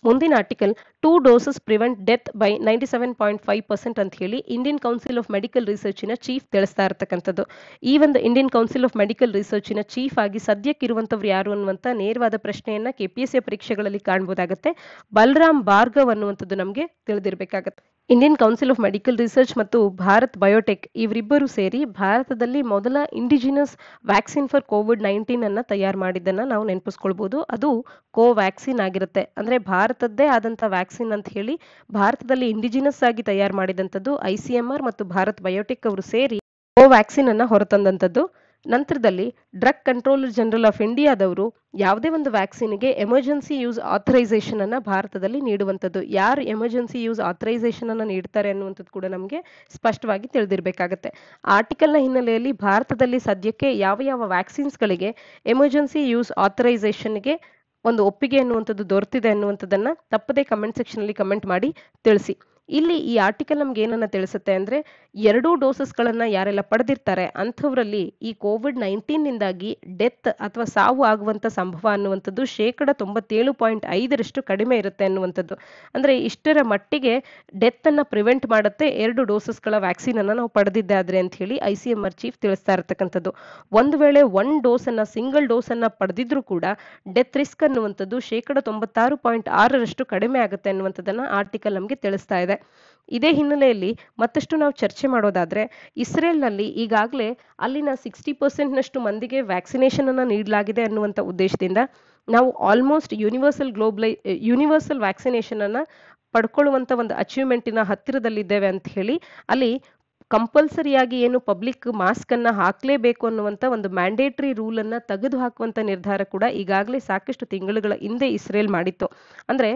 ಮುಂದಿನ article two doses prevent death by ninety seven point five percent ಅಂತ ಹೇಳಿ ಇಂಡಿಯನ್ ಕೌನ್ಸಿಲ್ ಆಫ್ ಮೆಡಿಕಲ್ ರಿಸರ್ಚಿನ ಚೀಫ್ ತಿಳಿಸ್ತಾ ಇರತಕ್ಕಂಥದ್ದು. ಈ ಒಂದು ಇಂಡಿಯನ್ ಕೌನ್ಸಿಲ್ ಆಫ್ ಮೆಡಿಕಲ್ ರಿಸರ್ಚಿನ ಚೀಫ್ ಆಗಿ ಸದ್ಯಕ್ಕಿರುವಂಥವ್ರು ಯಾರು ಅನ್ನುವಂಥ ನೇರವಾದ ಪ್ರಶ್ನೆಯನ್ನ ಕೆಪಿಎಸ್ಸಿ ಪರೀಕ್ಷೆಗಳಲ್ಲಿ ಕಾಣಬಹುದಾಗುತ್ತೆ ಬಲರಾಮ್ ಭಾರ್ಗವ್ ಅನ್ನುವಂಥದ್ದು ನಮಗೆ ತಿಳಿದಿರಬೇಕಾಗತ್ತೆ. Indian council of medical research ಮತ್ತು ಭಾರತ್ ಬಯೋಟೆಕ್ ಇವರಿಬ್ಬರು ಸೇರಿ ಭಾರತದಲ್ಲಿ ಮೊದಲ indigenous vaccine for Covid nineteen ಅನ್ನ ತಯಾರು ಮಾಡಿದ್ದನ್ನ ನಾವು ನೆನಪಿಸ್ಕೊಳ್ಬಹುದು ಅದು ಕೋವ್ಯಾಕ್ಸಿನ್ ಆಗಿರುತ್ತೆ. ಅಂದ್ರೆ ಭಾರತದ್ದೇ ಆದಂತ ವ್ಯಾಕ್ಸಿನ್ ಅಂತ ಹೇಳಿ ಭಾರತದಲ್ಲಿ ಇಂಡಿಜಿನಸ್ ಆಗಿ ತಯಾರು ಮಾಡಿದಂಥದ್ದು ಐ ಸಿ ಎಂ ಆರ್ ಮತ್ತು ಭಾರತ್ ಬಯೋಟೆಕ್ ಅವರು ಸೇರಿ ಕೋವ್ಯಾಕ್ಸಿನ್ ಅನ್ನ ಹೊರತಂದಂಥದ್ದು. ನಂತರದಲ್ಲಿ ಡ್ರಗ್ ಕಂಟ್ರೋಲರ್ ಜನರಲ್ ಆಫ್ ಇಂಡಿಯಾದವರು ಯಾವುದೇ ಒಂದು ವ್ಯಾಕ್ಸಿನ್ಗೆ ಎಮರ್ಜೆನ್ಸಿ ಯೂಸ್ ಆಥರೈಸೇಷನ್ ಅನ್ನು ಭಾರತದಲ್ಲಿ ನೀಡುವಂಥದ್ದು ಯಾರು ಎಮರ್ಜೆನ್ಸಿ ಯೂಸ್ ಆಥರೈಸೇಷನ್ ಅನ್ನು ನೀಡ್ತಾರೆ ಅನ್ನುವಂಥದ್ದು ಕೂಡ ನಮಗೆ ಸ್ಪಷ್ಟವಾಗಿ ತಿಳಿದಿರಬೇಕಾಗತ್ತೆ. ಆರ್ಟಿಕಲ್ನ ಹಿನ್ನೆಲೆಯಲ್ಲಿ ಭಾರತದಲ್ಲಿ ಸದ್ಯಕ್ಕೆ ಯಾವ ಯಾವ ವ್ಯಾಕ್ಸಿನ್ಸ್ಗಳಿಗೆ ಎಮರ್ಜೆನ್ಸಿ ಯೂಸ್ ಆಥರೈಸೇಷನ್ಗೆ ಒಂದು ಒಪ್ಪಿಗೆ ಅನ್ನುವಂಥದ್ದು ದೊರೆತಿದೆ ಅನ್ನುವಂಥದ್ದನ್ನು ತಪ್ಪದೇ ಕಮೆಂಟ್ ಸೆಕ್ಷನ್ ಅಲ್ಲಿ ಕಮೆಂಟ್ ಮಾಡಿ ತಿಳಿಸಿ. ಇಲ್ಲಿ ಈ ಆರ್ಟಿಕಲ್ ನಮ್ಗೆ ಏನನ್ನ ತಿಳಿಸುತ್ತೆ ಅಂದ್ರೆ ಎರಡೂ ಡೋಸಸ್ಗಳನ್ನ ಯಾರೆಲ್ಲ ಪಡೆದಿರ್ತಾರೆ ಅಂಥವರಲ್ಲಿ ಈ ಕೋವಿಡ್ ನೈನ್ಟೀನ್ನಿಂದಾಗಿ ಡೆತ್ ಅಥವಾ ಸಾವು ಆಗುವಂತ ಸಂಭವ ಅನ್ನುವಂಥದ್ದು ಶೇಕಡ ತೊಂಬತ್ತೇಳು ಪಾಯಿಂಟ್ ಐದರಷ್ಟು ಕಡಿಮೆ ಇರುತ್ತೆ ಅನ್ನುವಂಥದ್ದು. ಅಂದ್ರೆ ಇಷ್ಟರ ಮಟ್ಟಿಗೆ ಡೆತ್ ಅನ್ನ ಪ್ರಿವೆಂಟ್ ಮಾಡುತ್ತೆ ಎರಡು ಡೋಸಸ್ಗಳ ವ್ಯಾಕ್ಸಿನ್ ಅನ್ನ ನಾವು ಪಡೆದಿದ್ದಾದ್ರೆ ಅಂತ ಹೇಳಿ I C M R chief ತಿಳಿಸ್ತಾ ಇರತಕ್ಕಂಥದ್ದು. ಒಂದು ವೇಳೆ ಒನ್ ಡೋಸ್ ಅನ್ನ ಸಿಂಗಲ್ ಡೋಸ್ ಅನ್ನ ಪಡೆದಿದ್ರು ಕೂಡ ಡೆತ್ ರಿಸ್ಕ್ ಅನ್ನುವಂಥದ್ದು ಶೇಕಡ ತೊಂಬತ್ತಾರು ಪಾಯಿಂಟ್ ಆರರಷ್ಟು ಕಡಿಮೆ ಆಗುತ್ತೆ ಅನ್ನುವಂಥದ್ದನ್ನ ಆರ್ಟಿಕಲ್ ನಮಗೆ ತಿಳಿಸ್ತಾ ಇದೆ. ಇದೇ ಹಿನ್ನೆಲೆಯಲ್ಲಿ ಮತ್ತಷ್ಟು ನಾವು ಚರ್ಚೆ ಮಾಡೋದಾದ್ರೆ ಇಸ್ರೇಲ್ನಲ್ಲಿ ಈಗಾಗಲೇ ಅಲ್ಲಿನ ಸಿಕ್ಸ್ಟಿ ಪರ್ಸೆಂಟ್ನಷ್ಟು ಮಂದಿಗೆ ವ್ಯಾಕ್ಸಿನೇಷನ್ ಅನ್ನು ನೀಡಲಾಗಿದೆ ಅನ್ನುವಂಥ ಉದ್ದೇಶದಿಂದ ನಾವು ಆಲ್ಮೋಸ್ಟ್ ಯೂನಿವರ್ಸಲ್ ಗ್ಲೋಬಲೈ, ಯೂನಿವರ್ಸಲ್ ವ್ಯಾಕ್ಸಿನೇಷನ್ ಅನ್ನ ಪಡ್ಕೊಳ್ಳುವಂಥ ಒಂದು ಅಚೀವ್ಮೆಂಟಿನ ಹತ್ತಿರದಲ್ಲಿದ್ದೇವೆ ಅಂತ ಹೇಳಿ ಅಲ್ಲಿ ಕಂಪಲ್ಸರಿಯಾಗಿ ಏನು ಪಬ್ಲಿಕ್ ಮಾಸ್ಕ್ ಅನ್ನ ಹಾಕ್ಲೇಬೇಕು ಅನ್ನುವಂತ ಒಂದು ಮ್ಯಾಂಡೇಟರಿ ರೂಲ್ ಅನ್ನ ತೆಗೆದು ಹಾಕುವಂತ ನಿರ್ಧಾರ ಕೂಡ ಈಗಾಗಲೇ ಸಾಕಷ್ಟು ತಿಂಗಳುಗಳ ಹಿಂದೆ ಇಸ್ರೇಲ್ ಮಾಡಿತ್ತು. ಅಂದ್ರೆ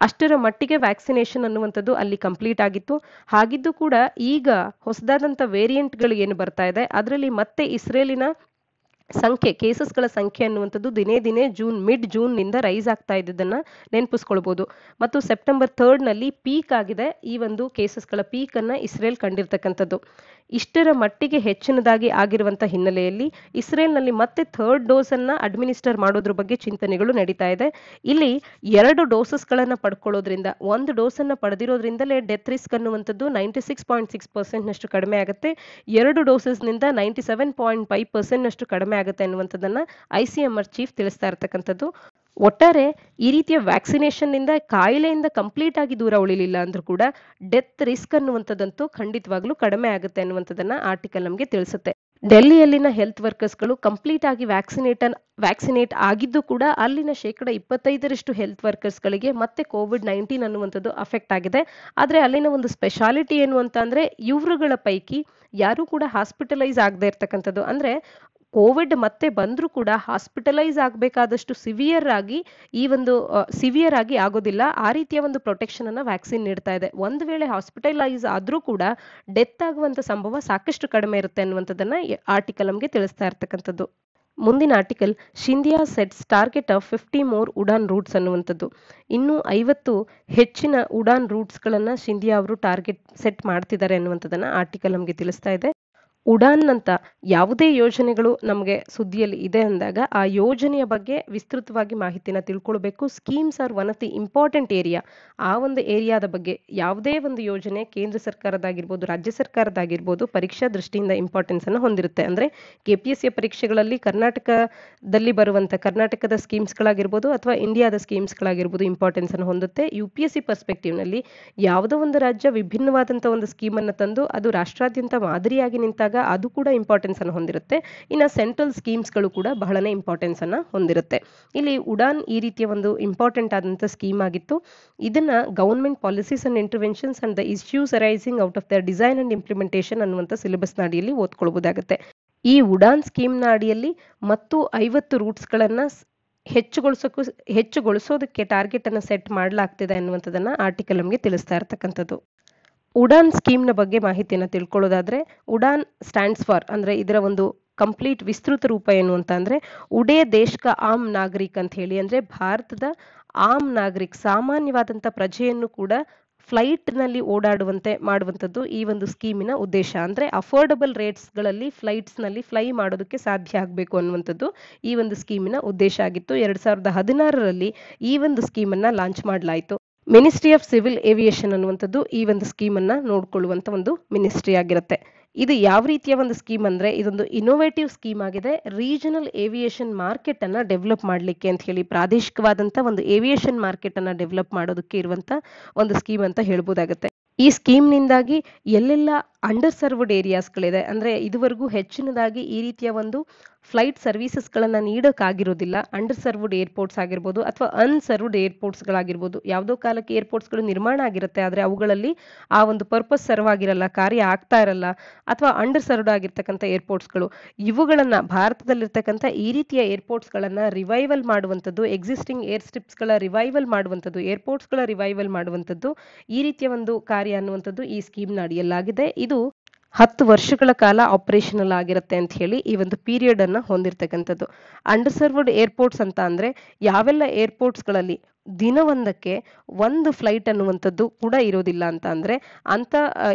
ಅಷ್ಟರ ಮಟ್ಟಿಗೆ ವ್ಯಾಕ್ಸಿನೇಷನ್ ಅನ್ನುವಂಥದ್ದು ಅಲ್ಲಿ ಕಂಪ್ಲೀಟ್ ಆಗಿತ್ತು. ಹಾಗಿದ್ದು ಕೂಡ ಈಗ ಹೊಸದಾದಂಥ ವೇರಿಯಂಟ್ಗಳು ಏನು ಬರ್ತಾ ಇದೆ, ಅದರಲ್ಲಿ ಮತ್ತೆ ಇಸ್ರೇಲಿನ ಸಂಖ್ಯೆ, ಕೇಸಸ್ಗಳ ಸಂಖ್ಯೆ ಅನ್ನುವಂಥದ್ದು ದಿನೇ ದಿನೇ ಜೂನ್, ಮಿಡ್ ಜೂನ್ನಿಂದ ರೈಸ್ ಆಗ್ತಾ ಇದ್ದದನ್ನು ನೆನಪಿಸ್ಕೊಳ್ಬೋದು. ಮತ್ತು ಸೆಪ್ಟೆಂಬರ್ ಥರ್ಡ್ನಲ್ಲಿ ಪೀಕ್ ಆಗಿದೆ, ಈ ಒಂದು ಕೇಸಸ್ಗಳ ಪೀಕನ್ನು ಇಸ್ರೇಲ್ ಕಂಡಿರ್ತಕ್ಕಂಥದ್ದು. ಇಷ್ಟರ ಮಟ್ಟಿಗೆ ಹೆಚ್ಚಿನದಾಗಿ ಆಗಿರುವಂತ ಹಿನ್ನೆಲೆಯಲ್ಲಿ ಇಸ್ರೇಲ್ನಲ್ಲಿ ಮತ್ತೆ ಥರ್ಡ್ ಡೋಸ್ ಅನ್ನ ಅಡ್ಮಿನಿಸ್ಟರ್ ಮಾಡೋದ್ರ ಬಗ್ಗೆ ಚಿಂತನೆಗಳು ನಡೀತಾ ಇದೆ. ಇಲ್ಲಿ ಎರಡು ಡೋಸಸ್ಗಳನ್ನ ಪಡ್ಕೊಳ್ಳೋದ್ರಿಂದ, ಒಂದು ಡೋಸ್ ಅನ್ನ ಪಡೆದಿರೋದ್ರಿಂದಲೇ ಡೆತ್ ರಿಸ್ಕ್ ಅನ್ನುವಂಥದ್ದು ninety six point six percent ನಷ್ಟು ಕಡಿಮೆ ಆಗುತ್ತೆ. ಎರಡು ಡೋಸಸ್ನಿಂದ ninety seven point five percent ನಷ್ಟು ಕಡಿಮೆ ಆಗುತ್ತೆ ಅನ್ನುವಂಥದ್ದನ್ನ ಐ ಸಿ ಆರ್ ಚೀಫ್ ತಿಳಿಸ್ತಾ ಇರ್ತಕ್ಕಂಥದ್ದು. ಒಟ್ಟಾರೆ ಈ ರೀತಿಯ ವ್ಯಾಕ್ಸಿನೇಷನ್ನಿಂದ ಕಾಯಿಲೆಯಿಂದ ಕಂಪ್ಲೀಟ್ ಆಗಿ ದೂರ ಉಳಿಲಿಲ್ಲ ಅಂದ್ರೂ ಕೂಡ ಡೆತ್ ರಿಸ್ಕ್ ಅನ್ನುವಂಥದ್ದಂತೂ ಖಂಡಿತವಾಗ್ಲೂ ಕಡಿಮೆ ಆಗುತ್ತೆ ಅನ್ನುವಂಥದ್ದನ್ನ ಆರ್ಟಿಕಲ್ ನಮಗೆ ತಿಳಿಸುತ್ತೆ. ಡೆಲ್ಲಿಯಲ್ಲಿನ ಹೆಲ್ತ್ ವರ್ಕರ್ಸ್ಗಳು ಕಂಪ್ಲೀಟ್ ಆಗಿ ವ್ಯಾಕ್ಸಿನೇಟ್ ವ್ಯಾಕ್ಸಿನೇಟ್ ಆಗಿದ್ದು ಕೂಡ ಅಲ್ಲಿನ ಶೇಕಡ ಇಪ್ಪತ್ತೈದರಷ್ಟು ಹೆಲ್ತ್ ವರ್ಕರ್ಸ್ಗಳಿಗೆ ಮತ್ತೆ ಕೋವಿಡ್ ನೈನ್ಟೀನ್ ಅನ್ನುವಂಥದ್ದು ಅಫೆಕ್ಟ್ ಆಗಿದೆ. ಆದರೆ ಅಲ್ಲಿನ ಒಂದು ಸ್ಪೆಷಾಲಿಟಿ ಏನು ಅಂತ ಅಂದ್ರೆ ಇವರುಗಳ ಪೈಕಿ ಯಾರು ಕೂಡ ಹಾಸ್ಪಿಟಲೈಸ್ ಆಗದೆ ಇರ್ತಕ್ಕಂಥದ್ದು. ಅಂದ್ರೆ ಕೋವಿಡ್ ಮತ್ತೆ ಬಂದರೂ ಕೂಡ ಹಾಸ್ಪಿಟಲೈಸ್ ಆಗಬೇಕಾದಷ್ಟು ಸಿವಿಯರ್ ಆಗಿ ಈ ಒಂದು ಸಿವಿಯರ್ ಆಗಿ ಆಗೋದಿಲ್ಲ. ಆ ರೀತಿಯ ಒಂದು ಪ್ರೊಟೆಕ್ಷನ್ ಅನ್ನ ವ್ಯಾಕ್ಸಿನ್ ನೀಡ್ತಾ ಇದೆ. ಒಂದು ವೇಳೆ ಹಾಸ್ಪಿಟಲೈಸ್ ಆದ್ರೂ ಕೂಡ ಡೆತ್ ಆಗುವಂತ ಸಂಭವ ಸಾಕಷ್ಟು ಕಡಿಮೆ ಇರುತ್ತೆ ಅನ್ನುವಂಥದ್ದನ್ನ ಆರ್ಟಿಕಲ್ ನಮಗೆ ತಿಳಿಸ್ತಾ ಇರ್ತಕ್ಕಂಥದ್ದು. ಮುಂದಿನ article Scindia sets target of fifty more Udan routes ಅನ್ನುವಂಥದ್ದು. ಇನ್ನೂ ಐವತ್ತು ಹೆಚ್ಚಿನ ಉಡಾನ್ ರೂಟ್ಸ್ಗಳನ್ನು ಶಿಂದಿಯಾ ಅವರು ಟಾರ್ಗೆಟ್ ಸೆಟ್ ಮಾಡ್ತಿದ್ದಾರೆ ಅನ್ನುವಂಥದ್ದನ್ನು ಆರ್ಟಿಕಲ್ ನಮಗೆ ತಿಳಿಸ್ತಾ ಇದೆ. ಉಡಾನ್ ಅಂತ ಯಾವುದೇ ಯೋಜನೆಗಳು ನಮಗೆ ಸುದ್ದಿಯಲ್ಲಿ ಇದೆ ಅಂದಾಗ ಆ ಯೋಜನೆಯ ಬಗ್ಗೆ ವಿಸ್ತೃತವಾಗಿ ಮಾಹಿತಿನ ತಿಳ್ಕೊಳ್ಬೇಕು. Schemes are one of the important area ಆ ಒಂದು ಏರಿಯಾದ ಬಗ್ಗೆ ಯಾವುದೇ ಒಂದು ಯೋಜನೆ ಕೇಂದ್ರ ಸರ್ಕಾರದಾಗಿರ್ಬೋದು ರಾಜ್ಯ ಸರ್ಕಾರದಾಗಿರ್ಬೋದು ಪರೀಕ್ಷಾ ದೃಷ್ಟಿಯಿಂದ ಇಂಪಾರ್ಟೆನ್ಸನ್ನು ಹೊಂದಿರುತ್ತೆ. ಅಂದರೆ ಕೆ ಪಿ ಎಸ್ ಸಿ ಪರೀಕ್ಷೆಗಳಲ್ಲಿ ಕರ್ನಾಟಕದಲ್ಲಿ ಬರುವಂಥ ಕರ್ನಾಟಕದ ಸ್ಕೀಮ್ಸ್ಗಳಾಗಿರ್ಬೋದು ಅಥವಾ ಇಂಡಿಯಾದ ಸ್ಕೀಮ್ಸ್ಗಳಾಗಿರ್ಬೋದು ಇಂಪಾರ್ಟೆನ್ಸನ್ನು ಹೊಂದುತ್ತೆ. ಯು ಪಿ ಎಸ್ ಸಿ ಪರ್ಸ್ಪೆಕ್ಟಿವ್ನಲ್ಲಿ ಯಾವುದೋ ಒಂದು ರಾಜ್ಯ ವಿಭಿನ್ನವಾದಂಥ ಒಂದು ಸ್ಕೀಮನ್ನು ತಂದು ಅದು ರಾಷ್ಟ್ರಾದ್ಯಂತ ಮಾದರಿಯಾಗಿ ನಿಂತಾಗ ಅದು ಕೂಡ ಇಂಪಾರ್ಟೆನ್ಸ್ ಅನ್ನು ಹೊಂದಿರುತ್ತೆ. ಇನ್ನು ಸೆಂಟ್ರಲ್ ಸ್ಕೀಮ್ಸ್ಗಳು ಕೂಡ ಬಹಳನೇ ಇಂಪಾರ್ಟೆನ್ಸ್ ಅನ್ನ ಹೊಂದಿರುತ್ತೆ. ಇಲ್ಲಿ ಉಡಾನ್ ಈ ರೀತಿಯ ಒಂದು ಇಂಪಾರ್ಟೆಂಟ್ ಆದಂಥ ಸ್ಕೀಮ್ ಆಗಿತ್ತು. ಇದನ್ನ government policies and interventions and the issues arising out of the design and implementation ಅನ್ನುವಂಥ ಸಿಲೆಬಸ್ನ ಅಡಿಯಲ್ಲಿ ಓದ್ಕೊಳ್ಬಹುದಾಗುತ್ತೆ ಈ ಉಡಾನ್ ಸ್ಕೀಮ್ನ ಅಡಿಯಲ್ಲಿ ಮತ್ತು ಐವತ್ತು ರೂಟ್ಸ್ಗಳನ್ನು ಹೆಚ್ಚುಗೊಳಿಸೋಕ್ಕೂ ಹೆಚ್ಚುಗೊಳಿಸೋದಕ್ಕೆ ಟಾರ್ಗೆಟ್ ಅನ್ನು ಸೆಟ್ ಮಾಡಲಾಗ್ತಿದೆ ಅನ್ನುವಂಥದ್ದನ್ನು ಆರ್ಟಿಕಲ್ ನಮಗೆ ತಿಳಿಸ್ತಾ ಇರ್ತಕ್ಕಂಥದ್ದು. ಉಡಾನ್ ಸ್ಕೀಮ್ನ ಬಗ್ಗೆ ಮಾಹಿತಿಯನ್ನು ತಿಳ್ಕೊಳ್ಳೋದಾದರೆ, ಉಡಾನ್ ಸ್ಟ್ಯಾಂಡ್ಸ್ ಫಾರ್ ಅಂದರೆ ಇದರ ಒಂದು ಕಂಪ್ಲೀಟ್ ವಿಸ್ತೃತ ರೂಪ ಏನು ಅಂತ ಅಂದರೆ, ಉಡೇ ದೇಶಕ ಆಮ್ ನಾಗರಿಕ್ ಅಂತ ಹೇಳಿ ಅಂದರೆ ಭಾರತದ ಆಮ್ ನಾಗರಿಕ್ ಸಾಮಾನ್ಯವಾದಂಥ ಪ್ರಜೆಯನ್ನು ಕೂಡ ಫ್ಲೈಟ್ನಲ್ಲಿ ಓಡಾಡುವಂತೆ ಮಾಡುವಂಥದ್ದು ಈ ಒಂದು ಸ್ಕೀಮಿನ ಉದ್ದೇಶ. ಅಂದರೆ ಅಫೋರ್ಡಬಲ್ ರೇಟ್ಸ್ಗಳಲ್ಲಿ ಫ್ಲೈಟ್ಸ್ನಲ್ಲಿ ಫ್ಲೈ ಮಾಡೋದಕ್ಕೆ ಸಾಧ್ಯ ಆಗಬೇಕು ಅನ್ನುವಂಥದ್ದು ಈ ಒಂದು ಸ್ಕೀಮಿನ ಉದ್ದೇಶ ಆಗಿತ್ತು. ಎರಡು ಸಾವಿರದ ಹದಿನಾರರಲ್ಲಿ ಈ ಒಂದು ಸ್ಕೀಮನ್ನು ಲಾಂಚ್ ಮಾಡಲಾಯಿತು. ಮಿನಿಸ್ಟ್ರಿ ಆಫ್ ಸಿವಿಲ್ ಏವಿಯೇಷನ್ ಅನ್ನುವಂಥದ್ದು ಈ ಒಂದು ಸ್ಕೀಮನ್ನ ನೋಡ್ಕೊಳ್ಳುವಂತ ಒಂದು ಮಿನಿಸ್ಟ್ರಿ ಆಗಿರುತ್ತೆ. ಇದು ಯಾವ ರೀತಿಯ ಒಂದು ಸ್ಕೀಮ್ ಅಂದ್ರೆ ಇದೊಂದು ಇನೋವೇಟಿವ್ ಸ್ಕೀಮ್ ಆಗಿದೆ. ರೀಜನಲ್ ಏವಿಯೇಷನ್ ಮಾರ್ಕೆಟ್ ಅನ್ನ ಡೆವಲಪ್ ಮಾಡಲಿಕ್ಕೆ ಅಂತ ಹೇಳಿ ಪ್ರಾದೇಶಿಕವಾದಂತ ಒಂದು ಏವಿಯೇಷನ್ ಮಾರ್ಕೆಟ್ ಅನ್ನ ಡೆವಲಪ್ ಮಾಡೋದಕ್ಕೆ ಇರುವಂತ ಒಂದು ಸ್ಕೀಮ್ ಅಂತ ಹೇಳ್ಬೋದಾಗುತ್ತೆ. ಈ ಸ್ಕೀಮ್ನಿಂದಾಗಿ ಎಲ್ಲೆಲ್ಲ ಅಂಡರ್ ಸರ್ವ್ಡ್ ಏರಿಯಾಸ್ಗಳಿದೆ ಅಂದ್ರೆ ಇದುವರೆಗೂ ಹೆಚ್ಚಿನದಾಗಿ ಈ ರೀತಿಯ ಒಂದು ಫ್ಲೈಟ್ ಸರ್ವಿಸಸ್ಗಳನ್ನು ನೀಡೋಕ್ಕಾಗಿರೋದಿಲ್ಲ. ಅಂಡರ್ ಸರ್ವ್ಡ್ ಏರ್ಪೋರ್ಟ್ಸ್ ಆಗಿರ್ಬೋದು ಅಥವಾ ಅನ್ಸರ್ವ್ಡ್ ಏರ್ಪೋರ್ಟ್ಸ್ಗಳಾಗಿರ್ಬೋದು ಯಾವುದೋ ಕಾಲಕ್ಕೆ ಏರ್ಪೋರ್ಟ್ಸ್ಗಳು ನಿರ್ಮಾಣ ಆಗಿರುತ್ತೆ, ಆದರೆ ಅವುಗಳಲ್ಲಿ ಆ ಒಂದು ಪರ್ಪಸ್ ಸರ್ವ್ ಆಗಿರಲ್ಲ, ಕಾರ್ಯ ಆಗ್ತಾ ಇರಲ್ಲ, ಅಥವಾ ಅಂಡರ್ ಸರ್ವ್ಡ್ ಆಗಿರ್ತಕ್ಕಂಥ ಏರ್ಪೋರ್ಟ್ಸ್ಗಳು ಇವುಗಳನ್ನು ಭಾರತದಲ್ಲಿರ್ತಕ್ಕಂಥ ಈ ರೀತಿಯ ಏರ್ಪೋರ್ಟ್ಸ್ಗಳನ್ನು ರಿವೈವಲ್ ಮಾಡುವಂಥದ್ದು ಎಕ್ಸಿಸ್ಟಿಂಗ್ ಏರ್ ಸ್ಟ್ರಿಪ್ಸ್ಗಳ ರಿವೈವಲ್ ಮಾಡುವಂಥದ್ದು ಏರ್ಪೋರ್ಟ್ಸ್ಗಳ ರಿವೈವಲ್ ಮಾಡುವಂಥದ್ದು ಈ ರೀತಿಯ ಒಂದು ಕಾರ್ಯ ಅನ್ನುವಂಥದ್ದು ಈ ಸ್ಕೀಮ್ನ ಅಡಿಯಲ್ಲಾಗಿದೆ. ಇದು ಹತ್ತು ವರ್ಷಗಳ ಕಾಲ ಆಪರೇಷನಲ್ ಆಗಿರುತ್ತೆ ಅಂತ ಹೇಳಿ ಈ ಒಂದು ಪೀರಿಯಡ್ ಅನ್ನ ಹೊಂದಿರತಕ್ಕಂಥದ್ದು. ಅಂಡರ್ಸರ್ವ್ಡ್ ಏರ್ಪೋರ್ಟ್ಸ್ ಅಂತ ಅಂದ್ರೆ ಯಾವೆಲ್ಲ ಏರ್ಪೋರ್ಟ್ಸ್ಗಳಲ್ಲಿ ದಿನವೊಂದಕ್ಕೆ ಒಂದು ಫ್ಲೈಟ್ ಅನ್ನುವಂಥದ್ದು ಕೂಡ ಇರೋದಿಲ್ಲ ಅಂತ ಅಂದರೆ ಅಂಥ